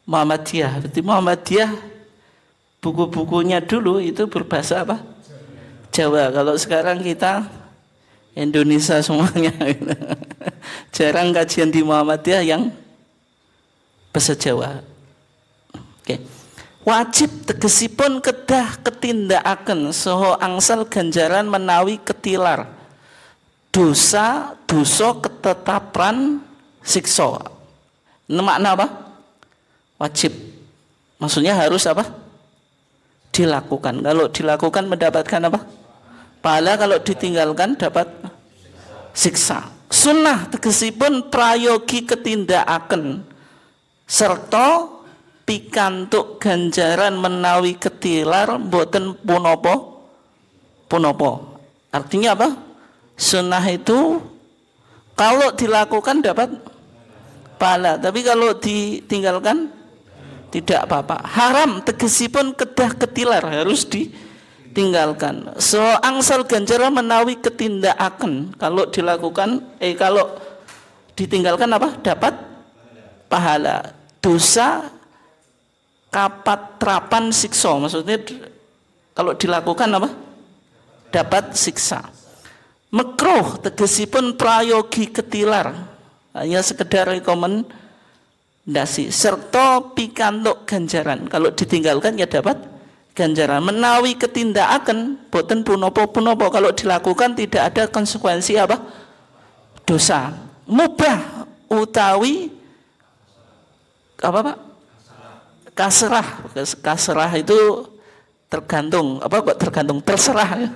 Muhammadiyah. Berarti Muhammadiyah buku-bukunya dulu itu berbahasa apa? Jawa. Kalau sekarang kita Indonesia semuanya. Jarang kajian di Muhammadiyah yang bahasa Jawa. Oke. Wajib tegesipun kedah ketindakaken soho angsal ganjaran menawi ketilar. Dosa, dosa ketetapan sikso. Makna apa? Wajib. Maksudnya harus apa? Dilakukan. Kalau dilakukan mendapatkan apa? Pahala kalau ditinggalkan dapat siksa. Sunnah tegesipun prayogi ketindakaken serta pikantuk ganjaran menawi ketilar mboten punopo punopo. Artinya apa? Sunnah itu kalau dilakukan dapat pahala, tapi kalau ditinggalkan tidak apa-apa. Haram tegesipun kedah ketilar harus ditinggalkan. So angsal ganjaran menawi ketindakaken kalau dilakukan eh kalau ditinggalkan apa? Dapat pahala. Dosa kapat terapan siksa. Maksudnya kalau dilakukan apa? Dapat siksa. Mekruh tegesipun prayogi ketilar. Hanya sekedar rekomendasi. Serta pikantuk ganjaran. Kalau ditinggalkan ya dapat ganjaran. Menawi ketindakan boten punopo punopo kalau dilakukan tidak ada konsekuensi apa? Dosa. Mubah utawi apa pak kasrah kasrah itu tergantung apa kok tergantung? Terserah.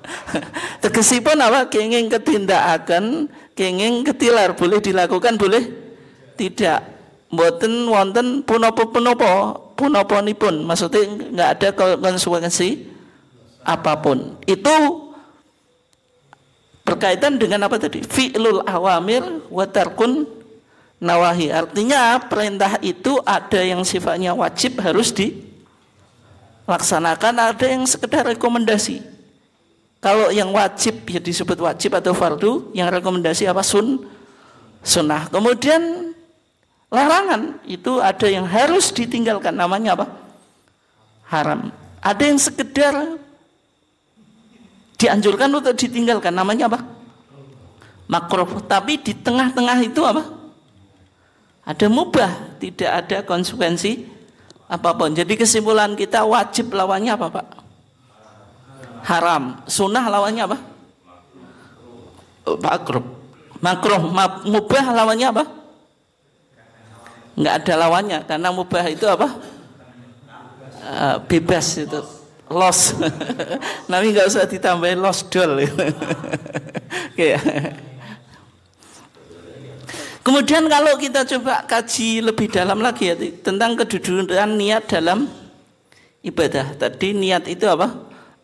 Tegesipun apa? Kenging ketindakan kenging ketilar. Boleh dilakukan boleh tidak. Mboten wonten punopo punopo punopo pun maksudnya nggak ada konsekuensi apa pun. Itu berkaitan dengan apa tadi? Fi'lul awamir watarkun nawahi. Artinya perintah itu ada yang sifatnya wajib harus dilaksanakan, ada yang sekedar rekomendasi. Kalau yang wajib ya disebut wajib atau fardu, yang rekomendasi apa sun sunnah. Kemudian larangan itu ada yang harus ditinggalkan namanya apa? Haram. Ada yang sekedar dianjurkan untuk ditinggalkan namanya apa? Makruh. Tapi di tengah-tengah itu apa? Ada mubah, tidak ada konsekuensi apa pun. Jadi kesimpulan kita wajib lawannya apa Pak? Haram. Sunnah lawannya apa? Makruh. Makruh. Mubah lawannya apa? Enggak ada lawannya karena mubah itu apa? Uh, bebas itu loss. Nabi nggak usah ditambahin loss doll. Oke. Kemudian kalau kita coba kaji lebih dalam lagi ya tentang kedudukan niat dalam ibadah. Tadi niat itu apa?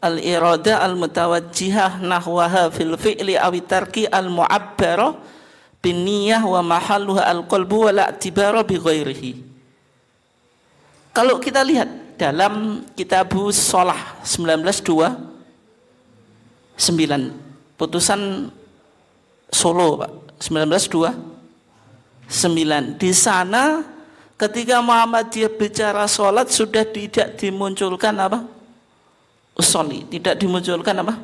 Al irada al mutawajjihah nahwaha fil fi'li aw tarki al mu'abbara bin niyah wa mahalluha al qalbu wa la bi ghairihi. Kalau kita lihat dalam kitabu Sholah 1929 putusan Solo Pak 1902 9. Di sana ketika Muhammadiyah bicara sholat sudah tidak dimunculkan apa? Usoli. Tidak dimunculkan apa?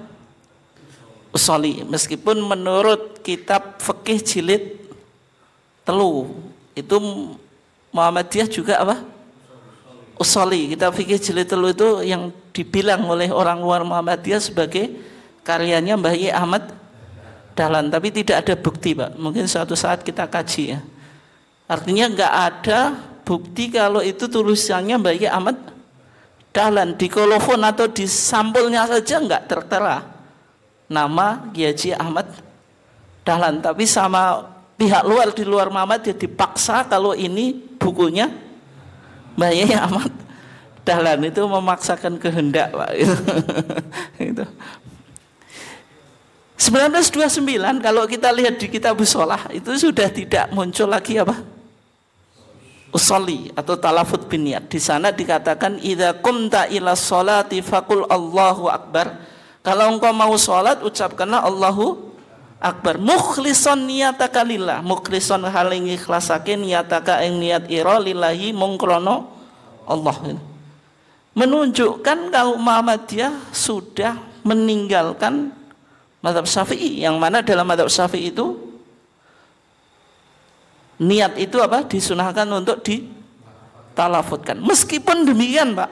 Usoli. Meskipun menurut kitab fikih jilid telu itu Muhammadiyah juga apa? Usoli. Kitab fikih jilid telu itu yang dibilang oleh orang luar Muhammadiyah sebagai karyanya Mbah Ahmad Dahlan. Tapi tidak ada bukti Pak. Mungkin suatu saat kita kaji ya. Artinya nggak ada bukti kalau itu tulisannya bagi Ahmad Dahlan di kolofon atau di sampulnya saja nggak tertera. Nama Giaji Ahmad Dahlan tapi sama pihak luar di luar Muhammad dia dipaksa kalau ini bukunya Mbak Ahmad Dahlan itu memaksakan kehendak Pak. Itu. 1929 kalau kita lihat di kitab sholah itu sudah tidak muncul lagi apa usolli atau talafut bin niat. Di sana dikatakan idza qumta ila sholati faqul Allahu akbar. Kalau engkau mau sholat ucapkanlah Allahu akbar mukhlison niyataka lillah mukhlison haling ikhlasake niyataka ing niat ira lillahi mung Allah menunjukkan kalau Muhammadiyah sudah meninggalkan madhab syafi'i yang mana dalam madhab syafi'i itu niat itu apa? Disunahkan untuk ditalafutkan. Meskipun demikian Pak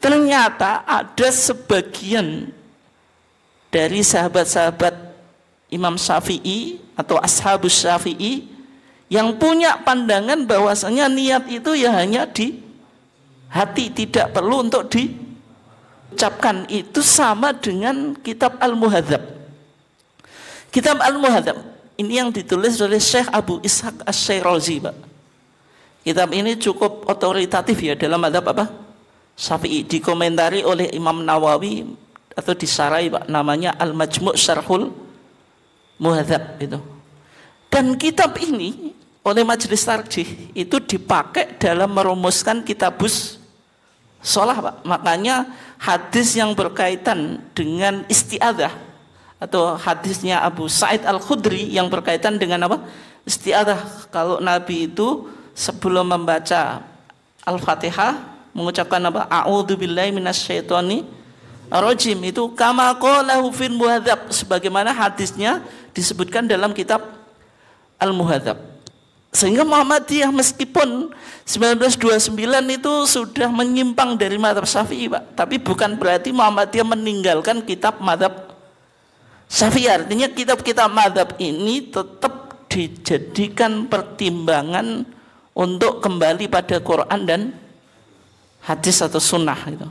ternyata ada sebagian dari sahabat-sahabat Imam Syafi'i atau Ashabus Syafi'i yang punya pandangan bahwasanya niat itu ya hanya di hati tidak perlu untuk diucapkan. Itu sama dengan kitab Al-Muhadzab. Kitab Al-Muhadzab ini yang ditulis oleh Syekh Abu Ishaq Asy-Syairazi Pak kitab ini cukup otoritatif ya dalam adab apa Syafi'i dikomentari oleh Imam Nawawi atau disarai Pak namanya Al-Majmu' Syarhul muhadzab itu. Dan kitab ini oleh majelis tarjih itu dipakai dalam merumuskan kitabus sholah Pak. Makanya hadis yang berkaitan dengan istiadah atau hadisnya Abu Sa'id Al-Khudri yang berkaitan dengan apa? Istiadah. Kalau Nabi itu sebelum membaca Al-Fatihah mengucapkan apa? A'udzu billahi minasyaitonir rajim itu kama qalahu fil muhadzab sebagaimana hadisnya disebutkan dalam kitab Al-Muhadzab. Sehingga Muhammadiyah meskipun 1929 itu sudah menyimpang dari madhab syafi'i Pak. Tapi bukan berarti Muhammadiyah meninggalkan kitab madhab syafi'i. Artinya kitab-kitab madhab ini tetap dijadikan pertimbangan untuk kembali pada Quran dan hadis atau sunnah itu.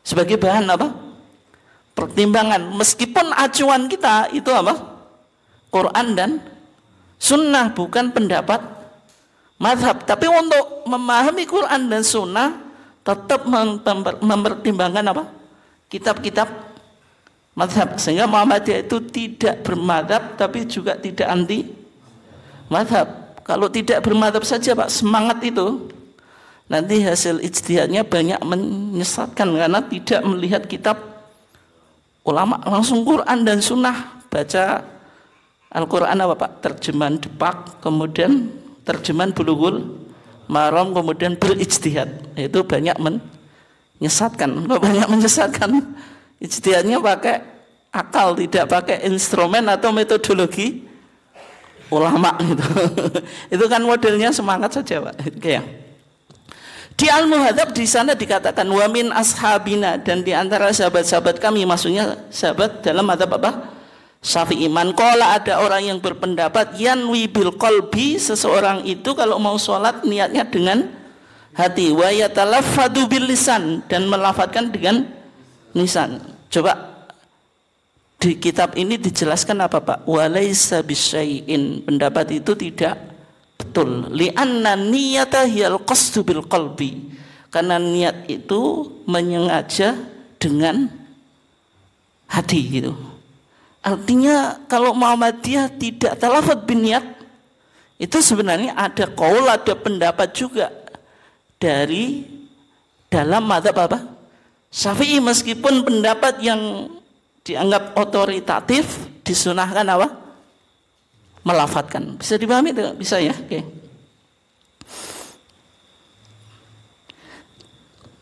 Sebagai bahan apa? Pertimbangan. Meskipun acuan kita itu apa? Quran dan sunnah bukan pendapat madhab tapi untuk memahami Quran dan sunnah tetap mempertimbangkan apa kitab-kitab madhab sehingga Muhammadiyah itu tidak bermadhab tapi juga tidak anti madhab kalau tidak bermadhab saja Pak semangat itu nanti hasil ijtihadnya banyak menyesatkan karena tidak melihat kitab ulama langsung Quran dan sunnah baca Al-Quran apa Pak? Terjemahan Depak, kemudian terjemahan Bulughul Maram, kemudian berijtihad. Itu banyak menyesatkan. Banyak menyesatkan. Ijtihadnya pakai akal, tidak pakai instrumen atau metodologi ulama gitu. itu kan modelnya semangat saja Pak. Oke ya. Di Al-Muhadzab di sana dikatakan wamin ashabina dan di antara sahabat-sahabat kami maksudnya sahabat dalam madhab apa? Syafi'i man kola ada orang yang berpendapat yanwi bil kolbi seseorang itu kalau mau sholat niatnya dengan hati wa yatalaffadu bil lisan dan melafatkan dengan lisan. Coba di kitab ini dijelaskan apa Pak? Walaysa bisyai'in. Pendapat itu tidak betul. Li'anna niyata hiyal qasdu bil qalbi. Karena niat itu menyengaja dengan hati gitu. Artinya kalau Muhammadiyah tidak talafat biniat itu sebenarnya ada kaul, ada pendapat juga dari dalam madhab apa? Syafi'i meskipun pendapat yang dianggap otoritatif disunahkan apa? Melafatkan. Bisa dipahami tidak? Bisa ya? Oke.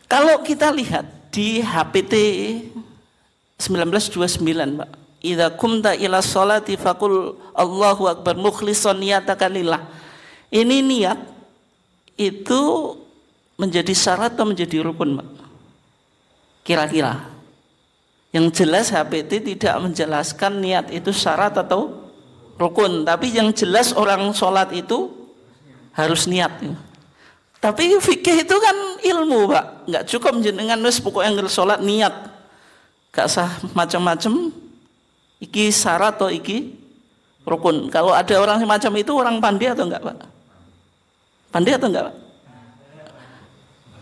Kalau kita lihat di HPT 1929 Pak idza kumta ila sholati faqul Allahu akbar mukhlishan niyataka lillah. Ini niat itu menjadi syarat atau menjadi rukun, Pak? Kira-kira. Yang jelas HPT tidak menjelaskan niat itu syarat atau rukun, tapi yang jelas orang sholat itu harus niat. Tapi fikih itu kan ilmu, Pak. Enggak cukup jenengan wis pokoknya sholat niat. Gak sah macam-macam Iki syarat atau iki rukun. Kalau ada orang semacam itu orang pandai atau enggak, Pak? Pandai atau enggak, Pak?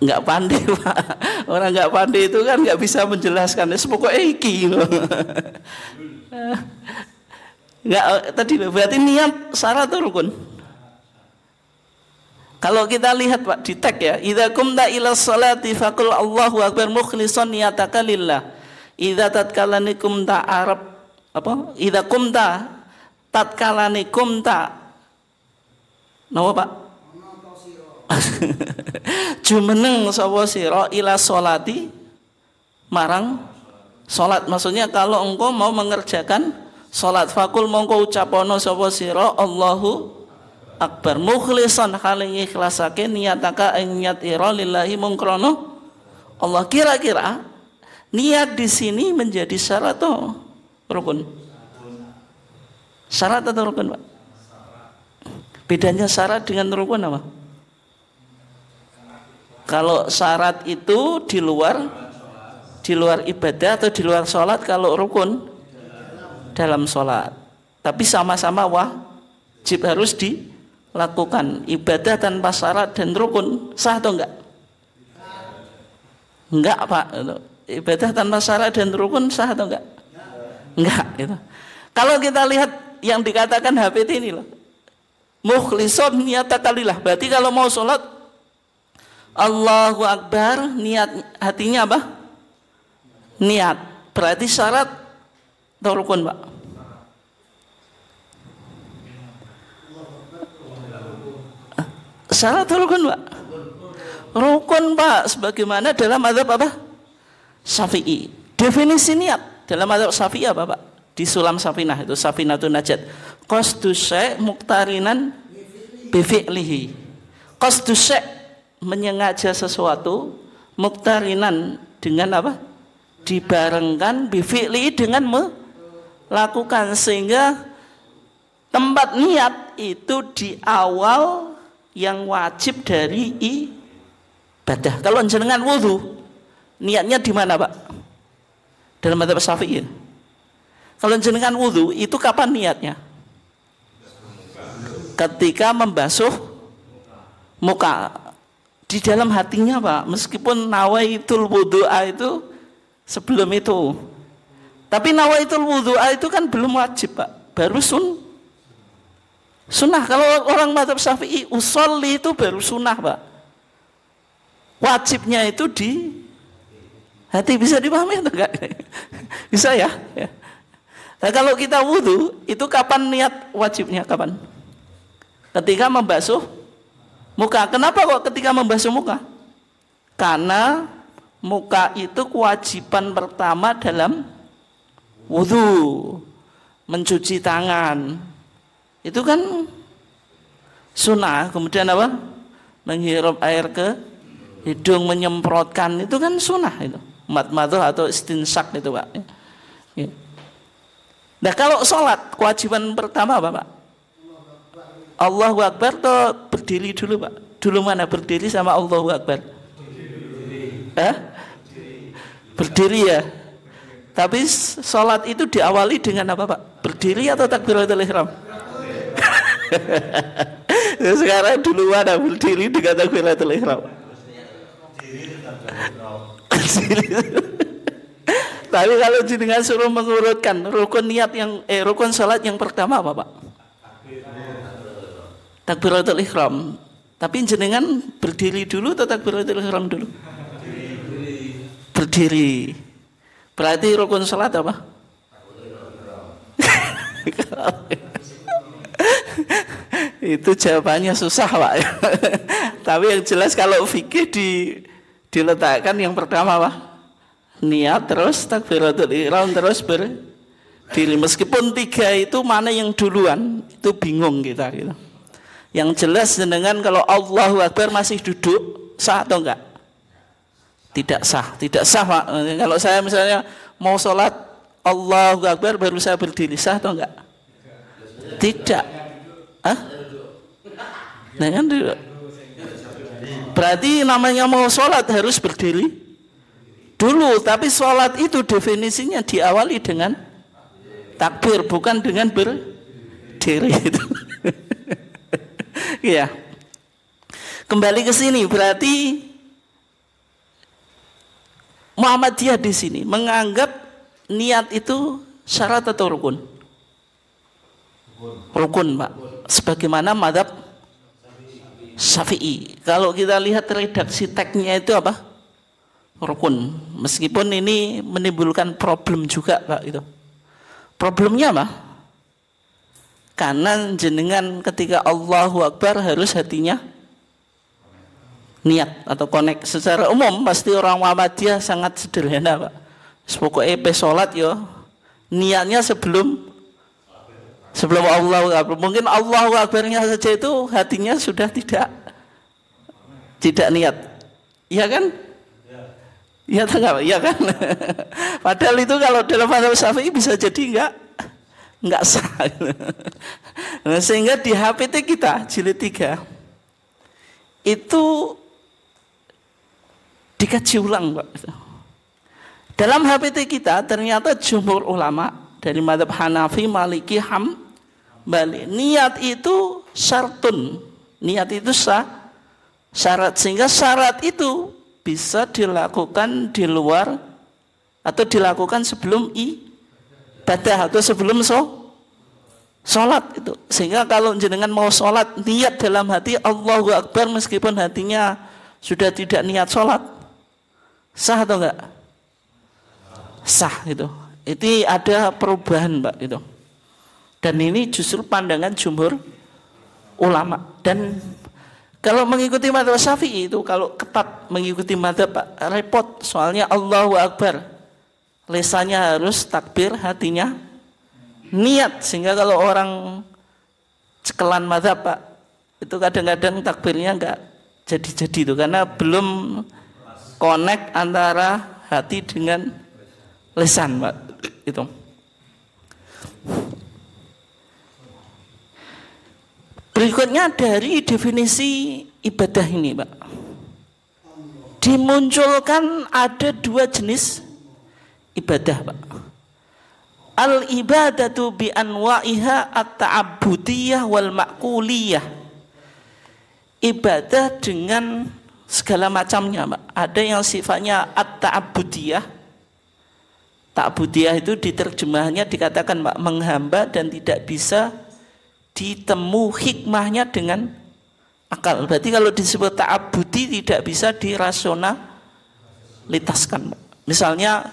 Enggak pandai, Pak. Orang enggak pandai itu kan enggak bisa menjelaskan. Pokoknya iki Enggak tadi berarti niat syarat atau rukun? Kalau kita lihat Pak di tag ya, idza kumta ila salati faqul Allahu akbar mukhlishan niyataka lillah. Idza tatkala nikum ta'arab apa ida kumta tatkalane kumta napa Pak jumeneng sapa sira? Ila solati marang salat maksudnya kalau engkau mau mengerjakan salat fakul mongko ucapono sapa sira? Allahu akbar. Mukhlisan hale ikhlasake niataka ing niat ira lillahi mungkrono. Allah kira-kira niat di sini menjadi syarat atau rukun? Syarat atau rukun Pak? Bedanya syarat dengan rukun apa kalau syarat itu di luar di luar ibadah atau di luar sholat kalau rukun dalam sholat. Tapi sama-sama wajib harus dilakukan. Ibadah tanpa syarat dan rukun sah atau enggak? Enggak pak. Ibadah tanpa syarat dan rukun sah atau enggak? Enggak gitu. kalau kita lihat yang dikatakan HPT ini loh. Mukhlison niatakalilah. Berarti kalau mau sholat Allahu Akbar niat hatinya apa? Niat. Berarti syarat atau rukun, Pak? Syarat rukun, Pak? Rukun, Pak. Sebagaimana dalam adab apa? Syafi'i. Definisi niat dalam adab Syafi'i apa, Pak? Di Sulam Safinah itu Safinatun Najat. Qasdu syai' muktarinan bifi'lihi. Qasdu syai' menyengaja sesuatu muktarinan dengan apa? dibarengkan bifili dengan melakukan sehingga tempat niat itu di awal yang wajib dari ibadah. Kalau jenengan wudhu, niatnya di mana pak? Dalam mata Syafi'i. Kalau jenengan wudhu, itu kapan niatnya? Ketika membasuh muka di dalam hatinya Pak meskipun nawaitul wudhu'a itu sebelum itu. Tapi nawaitul wudhu'a itu kan belum wajib Pak. Baru sun sunnah. Kalau orang madhab syafi'i usolli itu baru sunnah Pak. Wajibnya itu di hati. Bisa dipahami atau enggak? Bisa ya, ya. Nah, kalau kita wudhu itu kapan niat wajibnya? Kapan? Ketika membasuh muka. Kenapa kok ketika membasuh muka? Karena muka itu kewajiban pertama dalam wudhu. Mencuci tangan. Itu kan sunnah. Kemudian apa? Menghirup air ke hidung, menyemprotkan. Itu kan sunnah itu. Mat-matuh atau istinsak itu Pak. Ya. Nah kalau sholat, kewajiban pertama apa Pak? Allahu Akbar atau berdiri dulu Pak? Dulu mana berdiri sama Allahu Akbar? Eh? Berdiri ya. Tapi sholat itu diawali dengan apa Pak? Berdiri atau takbiratul ihram? Sekarang dulu mana berdiri dengan takbiratul ihram? Tapi kalau jenengan suruh mengurutkan rukun niat yang eh rukun sholat yang pertama apa Pak? Takbiratul ihram. Tapi jenengan berdiri dulu atau takbiratul ihram dulu? Berdiri. Berarti rukun salat apa? itu jawabannya susah pak tapi yang jelas kalau fikih di diletakkan yang pertama pak niat terus takbiratul ihram terus berdiri meskipun tiga itu mana yang duluan itu bingung kita gitu yang jelas dengan kalau Allahu Akbar masih duduk sah atau enggak? Tidak sah, tidak sah Pak. Kalau saya misalnya mau sholat Allahu Akbar baru saya berdiri sah atau enggak? Tidak. Hah? Nah kan duduk. Berarti namanya mau sholat harus berdiri dulu. Tapi sholat itu definisinya diawali dengan takbir bukan dengan berdiri. Iya. Kembali ke sini berarti Muhammadiyah di sini menganggap niat itu syarat atau rukun? Rukun, Pak. Sebagaimana madhab Syafi'i. Kalau kita lihat redaksi teksnya itu apa? Rukun. Meskipun ini menimbulkan problem juga, Pak itu. Problemnya apa? Karena jenengan ketika Allahu Akbar harus hatinya niat atau connect secara umum pasti orang Muhammadiyah sangat sederhana Pak. Pokoknya EP sholat yo niatnya sebelum sebelum Allahu Akbar. Mungkin Allahu Akbarnya saja itu hatinya sudah tidak tidak niat. Iya kan? Iya? Iya kan? Padahal itu kalau dalam mazhab Syafi'i bisa jadi enggak enggak sah. nah, sehingga di HPT kita jilid 3 itu dikaji ulang, Pak. Dalam HPT kita ternyata jumhur ulama dari madhab Hanafi, Maliki, Ham, Bali. Niat itu syartun. Niat itu sah, syarat. Sehingga syarat itu bisa dilakukan di luar atau dilakukan sebelum ibadah atau sebelum so, sholat itu. Sehingga kalau jenengan mau sholat niat dalam hati Allahu Akbar meskipun hatinya sudah tidak niat sholat. Sah atau enggak? Sah itu itu ada perubahan mbak itu dan ini justru pandangan jumhur ulama. Dan kalau mengikuti madhab syafi'i itu kalau ketat mengikuti madhab repot. Soalnya Allahu Akbar lesanya harus takbir hatinya niat. Sehingga kalau orang cekelan madhab pak itu kadang-kadang takbirnya enggak jadi-jadi itu. Karena belum connect antara hati dengan lesan pak itu. Berikutnya dari definisi ibadah ini, Pak. Dimunculkan ada dua jenis ibadah, Pak. Al ibadatu bi anwa'iha at-ta'abbudiyah wal ma'kuliyah. Ibadah dengan segala macamnya, Pak. Ada yang sifatnya at-ta'abbudiyah. Ta'budiyah itu diterjemahnya dikatakan Pak menghamba dan tidak bisa ditemu hikmahnya dengan akal. Berarti kalau disebut ta'abudi tidak bisa dirasionalitaskan. Misalnya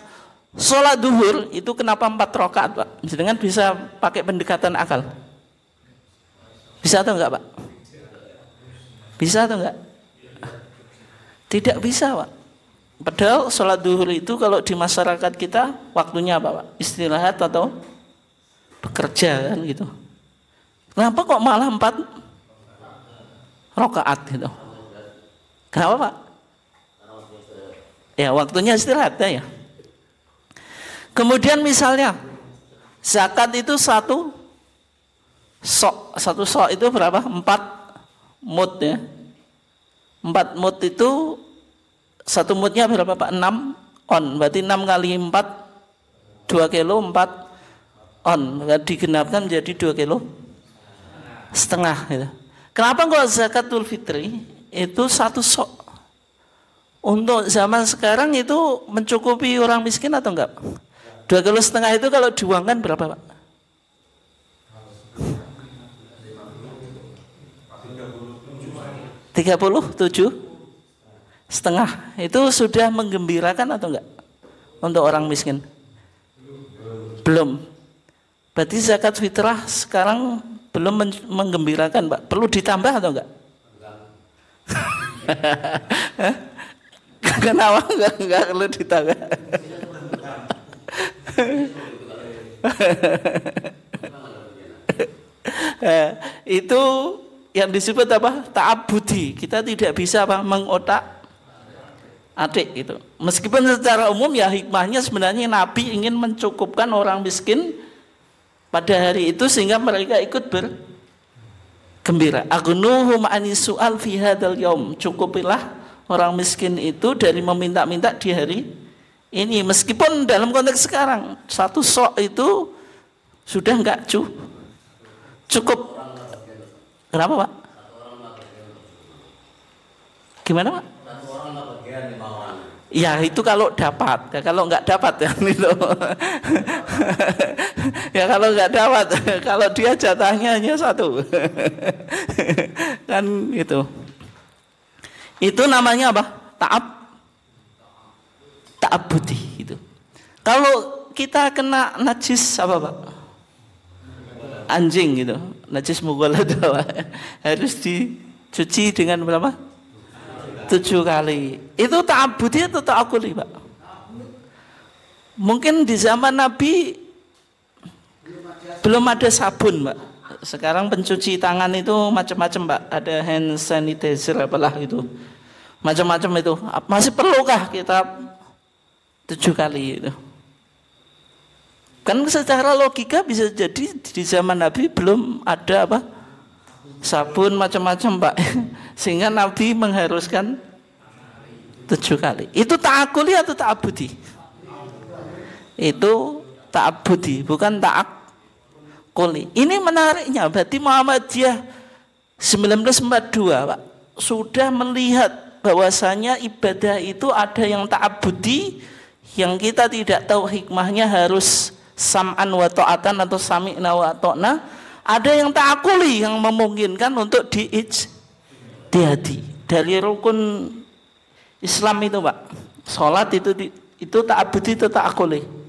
sholat duhur itu kenapa empat rakaat Pak? Dengan bisa pakai pendekatan akal. Bisa atau enggak Pak? Bisa atau enggak? Tidak bisa Pak. Padahal sholat duhur itu kalau di masyarakat kita waktunya apa Pak? Istirahat atau bekerja kan gitu. Kenapa kok malah empat rokaat gitu? Kenapa Pak? Ya waktunya istirahat ya. Kemudian misalnya zakat itu satu sok satu sok itu berapa? Empat mut ya. Empat mut itu satu mutnya berapa Pak? Enam on. Berarti enam kali empat dua kilo empat on. Digenapkan menjadi dua kilo setengah gitu. Kenapa kok zakatul fitri itu satu sok? Untuk zaman sekarang itu mencukupi orang miskin atau enggak? Dua kilo setengah itu kalau diuangkan berapa pak? Tiga puluh tujuh setengah itu sudah menggembirakan atau enggak untuk orang miskin? Belum. Berarti zakat fitrah sekarang belum menggembirakan Pak. Perlu ditambah atau enggak? Kenapa enggak, enggak perlu ditambah? Eh, itu yang disebut apa? Ta'abudi. Kita tidak bisa apa? mengotak adik itu. Meskipun secara umum ya hikmahnya sebenarnya Nabi ingin mencukupkan orang miskin pada hari itu sehingga mereka ikut bergembira. Agnuhum anisual fi hadzal yaum. Cukupilah orang miskin itu dari meminta-minta di hari ini meskipun dalam konteks sekarang satu sok itu sudah enggak cu cukup kenapa pak gimana pak Ya itu kalau dapat, ya, kalau nggak dapat ya itu. ya kalau nggak dapat, kalau dia jatahnya hanya satu, kan itu. Itu namanya apa? Taab, taab budi itu. Kalau kita kena najis apa pak? Anjing gitu, najis mughalladah harus dicuci dengan berapa? Tujuh kali. Itu ta'abudi atau ta'akuli pak? Mungkin di zaman Nabi belum ada sabun pak. Sekarang pencuci tangan itu macam-macam pak. Ada hand sanitizer apalah itu. Macam-macam itu. Masih perlukah kita tujuh kali itu? Kan secara logika bisa jadi di zaman Nabi belum ada apa sabun macam-macam pak, sehingga Nabi mengharuskan tujuh kali. Itu ta'akuli atau ta'abudi? Itu ta'abudi, bukan ta'akuli. Ini menariknya, berarti Muhammadiyah 1942 pak sudah melihat bahwasanya ibadah itu ada yang ta'abudi yang kita tidak tahu hikmahnya harus sam'an wa ta'atan atau sami'na wa ta'na. Ada yang ta'akuli yang memungkinkan untuk diijtihadi. Dari rukun Islam itu Pak. Sholat itu itu ta'abudi itu ta'akuli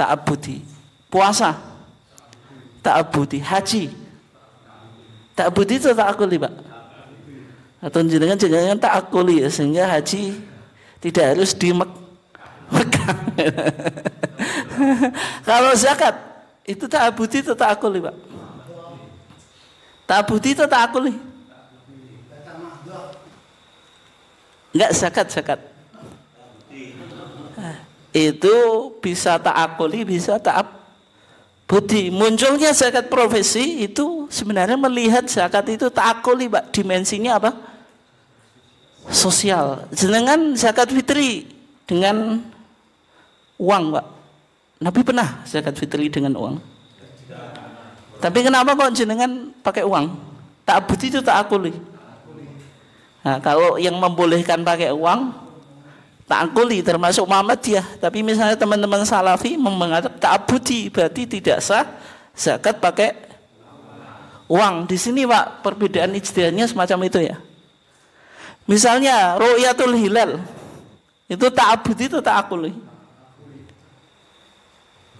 ta'abudi puasa. Ta'abudi haji. Ta'abudi itu ta'akuli Pak. Atau jenengan jangan ta'akuli ya sehingga haji tidak harus di Kalau zakat itu tak atau tak akuli pak? Atau tak akuli? Enggak zakat zakat. Itu bisa tak akuli, bisa tak budi. Munculnya zakat profesi itu sebenarnya melihat zakat itu tak akuli pak. Dimensinya apa? Sosial. Jenengan zakat fitri dengan uang pak Nabi pernah zakat fitri dengan uang. Tapi kenapa kok jenengan pakai uang? Tak budi itu tak akuli. Nah, kalau yang membolehkan pakai uang, tak akuli termasuk Muhammadiyah. Tapi misalnya teman-teman Salafi mengatakan tak budi berarti tidak sah zakat pakai uang. Di sini Pak perbedaan ijtihadnya semacam itu ya. Misalnya Ru'yatul Hilal itu tak budi itu tak akuli.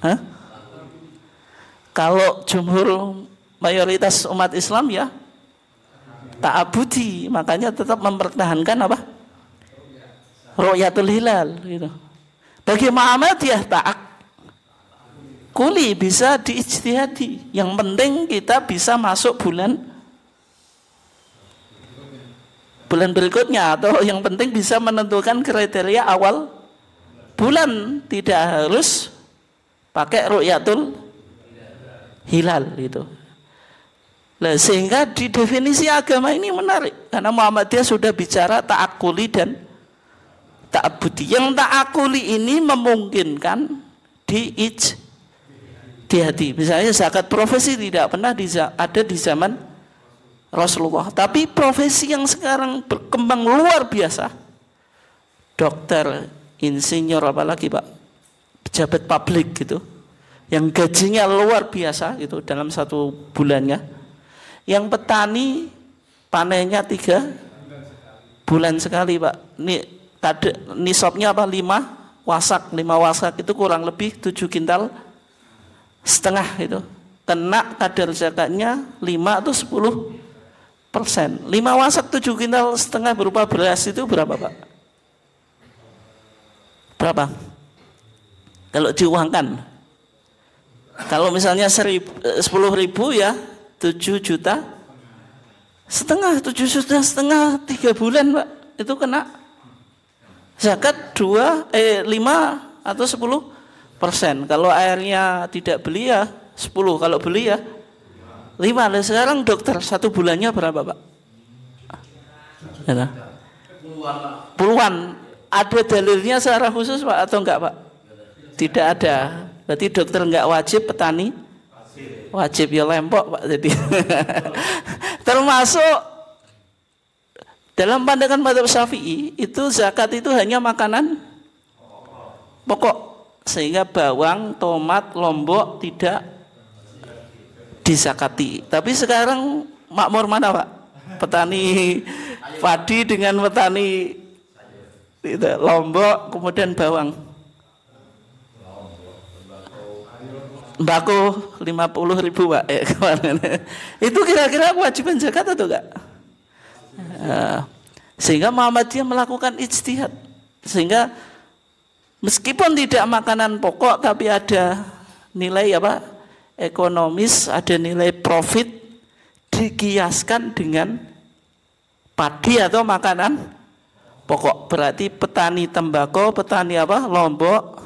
Hah? Kalau jumhur mayoritas umat Islam ya tak abudi, makanya tetap mempertahankan apa? Royatul hilal gitu. Bagi Muhammadiyah tak kuli bisa diijtihadi. Yang penting kita bisa masuk bulan bulan berikutnya atau yang penting bisa menentukan kriteria awal bulan tidak harus pakai ru'yatul hilal itu. Nah, sehingga di definisi agama ini menarik karena Muhammadiyah sudah bicara ta'akuli dan ta'abudi. Yang ta'akuli ini memungkinkan di ij di hati. Misalnya zakat profesi tidak pernah di, ada di zaman Rasulullah. Tapi profesi yang sekarang berkembang luar biasa. Dokter, insinyur apalagi Pak? Pejabat publik gitu yang gajinya luar biasa gitu dalam satu bulannya. Yang petani panennya tiga bulan sekali pak. Ini tadi nisabnya apa? Lima wasak lima wasak itu kurang lebih tujuh kintal setengah itu kena kadar zakatnya lima atau sepuluh persen. Lima wasak tujuh kintal setengah berupa beras itu berapa pak? Berapa kalau diuangkan. Kalau misalnya eh, sepuluh ribu ya tujuh juta. Setengah tujuh juta setengah tiga bulan pak. Itu kena zakat dua eh lima atau sepuluh persen. Kalau airnya tidak beli ya sepuluh. Kalau beli ya lima. Nah, sekarang dokter satu bulannya berapa pak? Ya, puluhan. Ada dalilnya secara khusus pak atau enggak pak tidak ada. Berarti dokter nggak wajib, petani wajib ya lempok pak. Jadi termasuk dalam pandangan madhab syafi'i itu zakat itu hanya makanan pokok sehingga bawang, tomat, lombok tidak disakati. Tapi sekarang makmur mana pak? Petani padi dengan petani lombok kemudian bawang Mbako 50 ribu pak eh, itu kira-kira kewajiban zakat atau enggak? Uh, sehingga Muhammadiyah melakukan ijtihad. Sehingga meskipun tidak makanan pokok tapi ada nilai apa? Ekonomis ada nilai profit dikiaskan dengan padi atau makanan pokok. Berarti petani tembakau petani apa? Lombok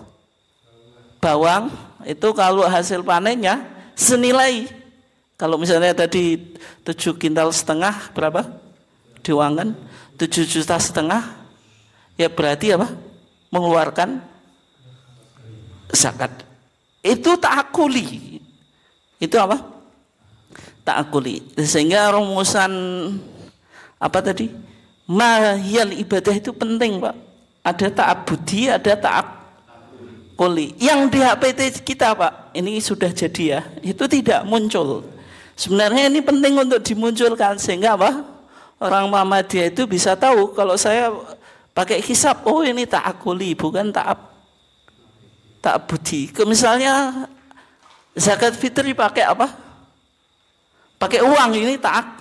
bawang itu kalau hasil panennya senilai. Kalau misalnya tadi tujuh kintal setengah berapa? Diuangkan tujuh juta setengah ya berarti apa? Mengeluarkan zakat. Itu tak akuli. Itu apa? Tak akuli. Sehingga rumusan apa tadi? Mahiyal ibadah itu penting pak. Ada taat budi ada taat kuli. Yang di HPT kita Pak, ini sudah jadi ya, itu tidak muncul. Sebenarnya ini penting untuk dimunculkan sehingga apa? Orang Muhammadiyah itu bisa tahu kalau saya pakai hisap, oh ini tak akuli, bukan tak tak budi. Misalnya zakat fitri pakai apa? Pakai uang ini tak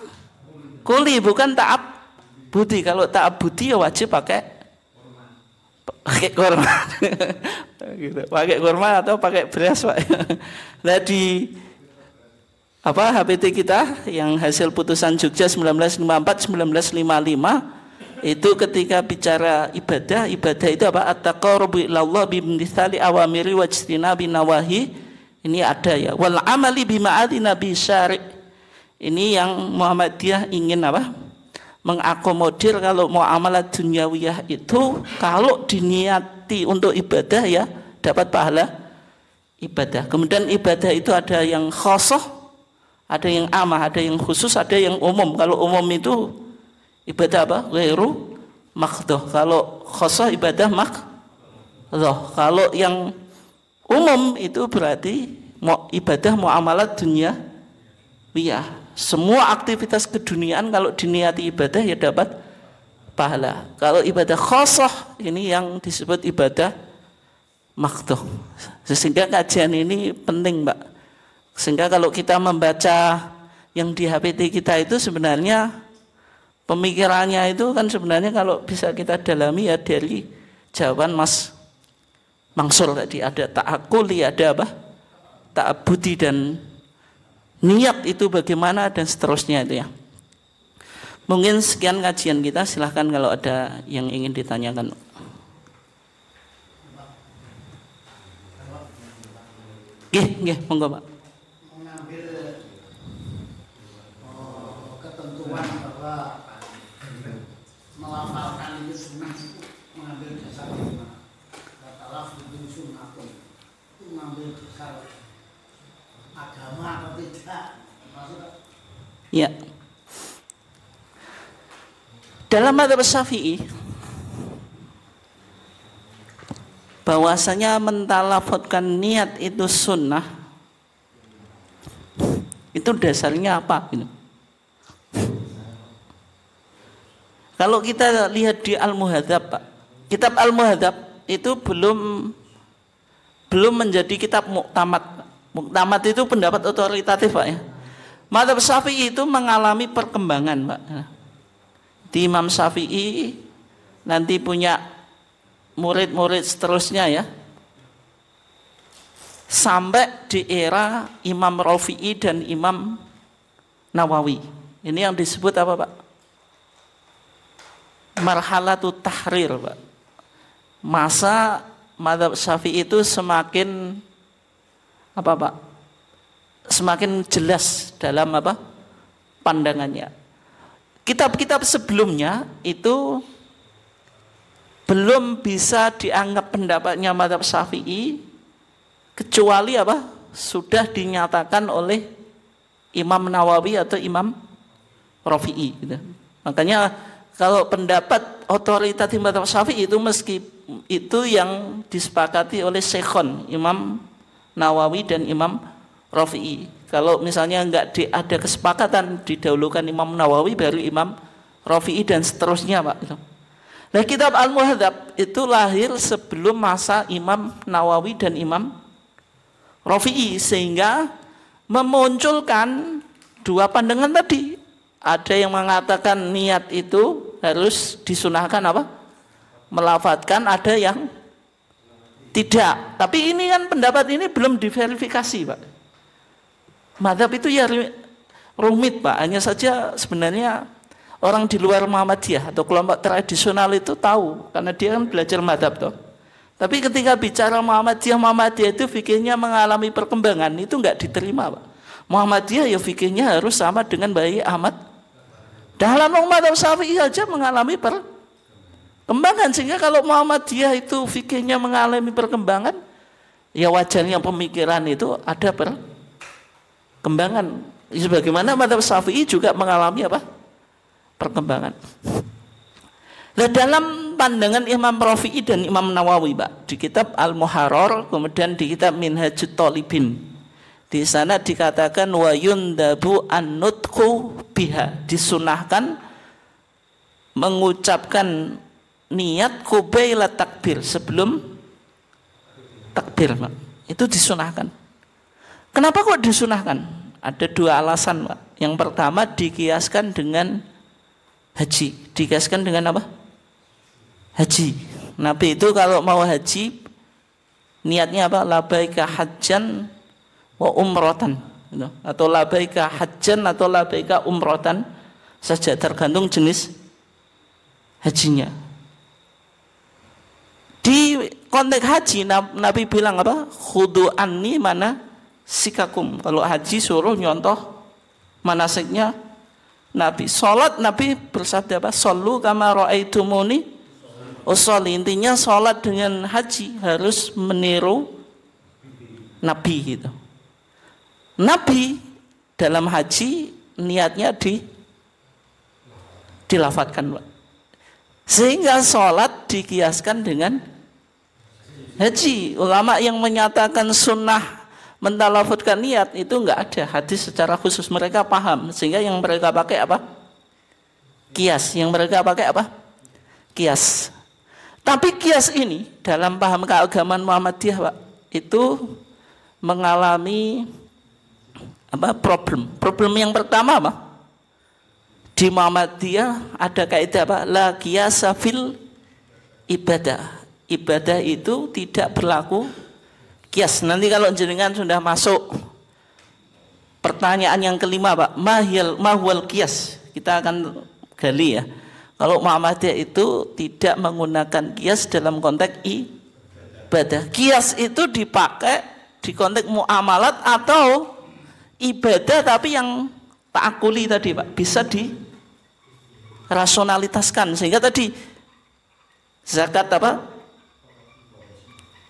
kuli, bukan tak budi. Kalau tak budi ya wajib pakai pakai kurma. Gitu. pakai kurma atau pakai beras pak? Nah di apa HPT kita yang hasil putusan Jogja 1954 1955 itu ketika bicara ibadah ibadah itu apa? At-taqarrubu ilallah bimtithali awamiri wajtinabi nawahi. Ini ada ya. Wal amali bima nabi syari. Ini yang Muhammadiyah ingin apa mengakomodir kalau mau amalat duniawiyah itu kalau diniati untuk ibadah ya dapat pahala ibadah. Kemudian ibadah itu ada yang khosoh, ada yang amah, ada yang khusus, ada yang umum. Kalau umum itu ibadah apa? Ghairu makdoh. Kalau khosoh ibadah makdoh. Kalau yang umum itu berarti mau ibadah muamalat dunia wiyah semua aktivitas keduniaan kalau diniati ibadah ya dapat pahala. Kalau ibadah khosoh ini yang disebut ibadah maktuh. Sehingga kajian ini penting, Mbak. Sehingga kalau kita membaca yang di HPT kita itu sebenarnya pemikirannya itu kan sebenarnya kalau bisa kita dalami ya dari jawaban Mas Mangsur tadi ada ta'akuli, ada apa? Ta'abudi dan niat itu bagaimana dan seterusnya itu ya. Mungkin sekian kajian kita, silahkan kalau ada yang ingin ditanyakan. Gih, gih, monggo Pak. Mengambil oh, ketentuan bahwa melafalkan itu sunnah mengambil dasar mana? Kata laf itu sunnah itu mengambil dasar agama atau tidak? Ya. Dalam madhab syafi'i bahwasanya mentalafotkan niat itu sunnah itu dasarnya apa gitu. kalau kita lihat di Al-Muhadzab kitab Al-Muhadzab itu belum belum menjadi kitab muktamad Muktamad itu pendapat otoritatif Pak ya. Madhab Syafi'i itu mengalami perkembangan Pak. Di Imam Syafi'i nanti punya murid-murid seterusnya ya. Sampai di era Imam Rafi'i dan Imam Nawawi. Ini yang disebut apa Pak? Marhalatu tahrir Pak. Masa madhab Syafi'i itu semakin apa Pak? Semakin jelas dalam apa? pandangannya. Kitab-kitab sebelumnya itu belum bisa dianggap pendapatnya madhab syafi'i kecuali apa? Sudah dinyatakan oleh Imam Nawawi atau Imam Rafi'i gitu. Makanya kalau pendapat otoritatif madhab syafi'i itu meski itu yang disepakati oleh Syekhon Imam Nawawi dan Imam Rafi'i. Kalau misalnya enggak di, ada kesepakatan didahulukan Imam Nawawi baru Imam Rafi'i dan seterusnya Pak. Nah kitab Al-Muhadzab itu lahir sebelum masa Imam Nawawi dan Imam Rafi'i sehingga memunculkan dua pandangan tadi. Ada yang mengatakan niat itu harus disunahkan apa? Melafatkan, ada yang tidak. Tapi ini kan pendapat ini belum diverifikasi, Pak. Madhab itu ya rumit, Pak. Hanya saja sebenarnya orang di luar Muhammadiyah atau kelompok tradisional itu tahu karena dia kan belajar madhab toh. Tapi ketika bicara Muhammadiyah, Muhammadiyah itu fikirnya mengalami perkembangan itu nggak diterima, Pak. Muhammadiyah ya fikirnya harus sama dengan bayi Ahmad dalam umat Syafi'i saja mengalami perkembangan sehingga kalau Muhammadiyah itu fikirnya mengalami perkembangan ya wajarnya pemikiran itu ada perkembangan. Sebagaimana madhab Syafi'i juga mengalami apa? Perkembangan. Nah, dalam pandangan Imam Rafi'i dan Imam Nawawi Pak di kitab Al-Muharrar kemudian di kitab Minhajut Talibin di sana dikatakan wa yundabu an-nutqu biha, disunahkan mengucapkan niat kubaila takbir sebelum takbir, Pak. Itu disunahkan. Kenapa kok disunahkan? Ada dua alasan, Pak. Yang pertama dikiaskan dengan haji. Dikiaskan dengan apa? Haji. Nabi itu kalau mau haji niatnya apa? Labaika hajjan wa umrotan gitu. atau labaika hajjan atau labaika umrotan saja tergantung jenis hajinya di konteks haji Nabi bilang apa? Khudu anni mana sikakum. Kalau haji suruh nyontoh manasiknya Nabi. Sholat Nabi bersabda apa? Solu kama ra'aitumuni usul intinya sholat dengan haji harus meniru Nabi gitu. Nabi dalam haji niatnya di dilafatkan sehingga sholat dikiaskan dengan haji ulama yang menyatakan sunnah mentalafatkan niat itu enggak ada hadis secara khusus mereka paham sehingga yang mereka pakai apa kias yang mereka pakai apa kias tapi kias ini dalam paham keagamaan Muhammadiyah Pak itu mengalami apa problem. Problem yang pertama apa? Di Muhammadiyah ada kaidah apa? La qiyasa fil ibadah. Ibadah itu tidak berlaku kias. Nanti kalau jenengan sudah masuk pertanyaan yang kelima Pak, mahil mahwal kias. Kita akan gali ya. Kalau Muhammadiyah itu tidak menggunakan kias dalam konteks ibadah. Kias itu dipakai di konteks muamalat atau ibadah tapi yang takuli tadi Pak bisa di rasionalitaskan sehingga tadi zakat apa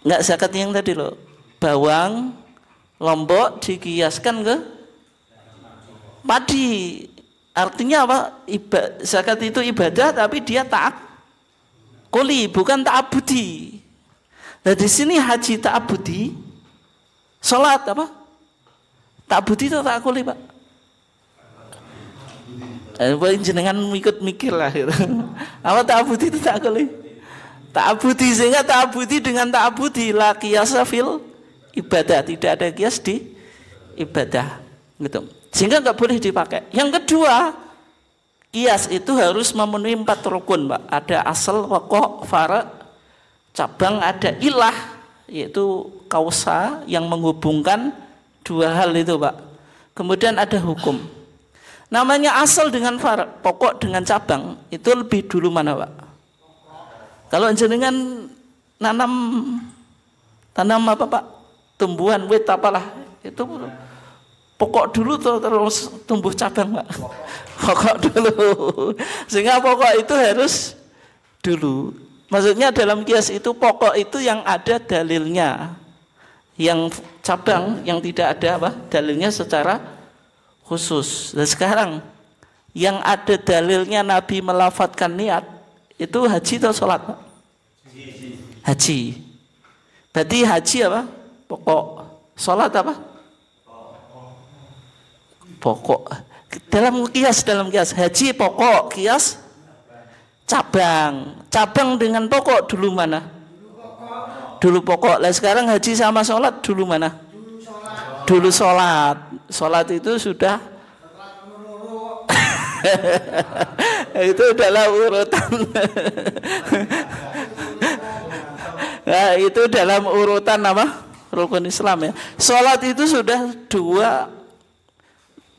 nggak zakat yang tadi loh. Bawang lombok dikiaskan ke padi. Artinya apa? Iba, zakat itu ibadah tapi dia tak kuli bukan tak abudi. Nah di sini haji tak abudi sholat apa? Tak budi atau tak kuli pak? Eh, jenengan ikut mikir lah gitu. Apa tak budi itu tak Tak budi sehingga tak budi dengan tak budi la kiasa fil ibadah tidak ada kias di ibadah gitu. Sehingga nggak boleh dipakai. Yang kedua, kias itu harus memenuhi empat rukun, Pak. Ada asal, pokok, fara, cabang, ada ilah, yaitu kausa yang menghubungkan Dua hal itu Pak. Kemudian ada hukum. Namanya asal dengan far, pokok dengan cabang itu lebih dulu mana Pak? Kalau jenengan nanam tanam apa Pak? Tumbuhan wit apalah itu pokok dulu tuh terus tumbuh cabang Pak. Pokok dulu. Sehingga pokok itu harus dulu. Maksudnya dalam kias itu pokok itu yang ada dalilnya yang cabang yang tidak ada apa dalilnya secara khusus. Dan sekarang yang ada dalilnya Nabi melafatkan niat itu haji atau sholat? Haji. Berarti haji apa? Pokok. Sholat apa? Pokok. Dalam kias, dalam kias. Haji pokok, kias cabang. Cabang dengan pokok dulu mana? dulu pokok lah sekarang haji sama sholat dulu mana dulu sholat sholat itu sudah itu dalam urutan. Nah, itu dalam urutan apa? Rukun Islam ya. Sholat itu sudah dua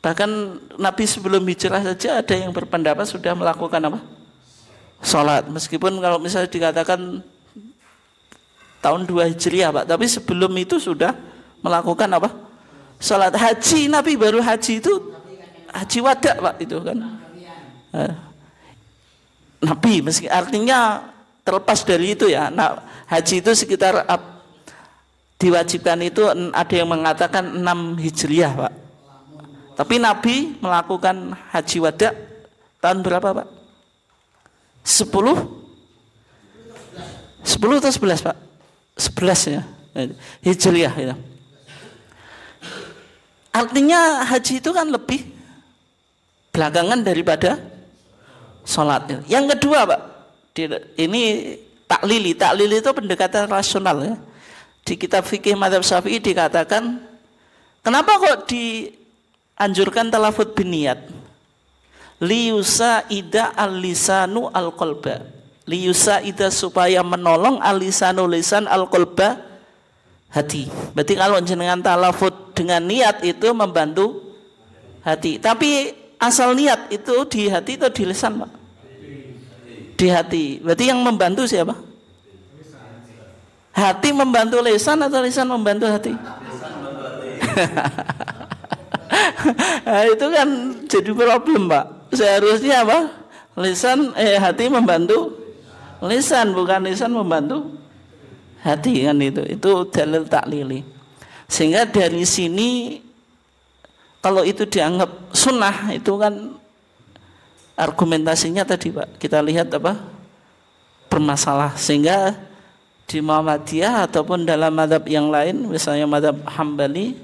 bahkan Nabi sebelum hijrah saja ada yang berpendapat sudah melakukan apa? Sholat. Meskipun kalau misalnya dikatakan tahun 2 hijriah pak tapi sebelum itu sudah melakukan apa? Sholat. Haji Nabi baru haji itu haji wadah pak itu kan. Eh, Nabi meski artinya terlepas dari itu ya. Nah, haji itu sekitar diwajibkan itu ada yang mengatakan 6 hijriah pak. Tapi Nabi melakukan haji wadah tahun berapa pak? 10 10 atau 11 pak? 11 ya. Hijriah ya. Artinya haji itu kan lebih belakangan daripada sholat. Yang kedua pak, ini taklili. Taklili itu pendekatan rasional ya. Di kitab fikih madhab syafi'i dikatakan, kenapa kok dianjurkan talafut biniat? Liusa ida al-lisanu al-kolba liyusa ida supaya menolong alisanu lisan al kolba hati. Berarti kalau jenengan talafut dengan niat itu membantu hati. Tapi asal niat itu di hati atau di lisan, Pak? Di hati. Berarti yang membantu siapa? Hati membantu lisan atau lisan membantu hati? nah, itu kan jadi problem, Pak. Seharusnya apa? Lisan eh hati membantu lisan bukan lisan membantu hati kan itu itu dalil taklili sehingga dari sini kalau itu dianggap sunnah itu kan argumentasinya tadi pak kita lihat apa bermasalah sehingga di Muhammadiyah ataupun dalam madhab yang lain misalnya madhab Hambali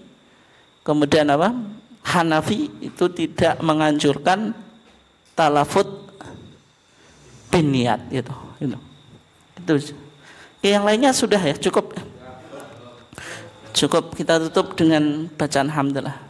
kemudian apa Hanafi itu tidak menganjurkan talafut biniat gitu itu. Itu. Yang lainnya sudah ya, cukup. Cukup kita tutup dengan bacaan hamdalah.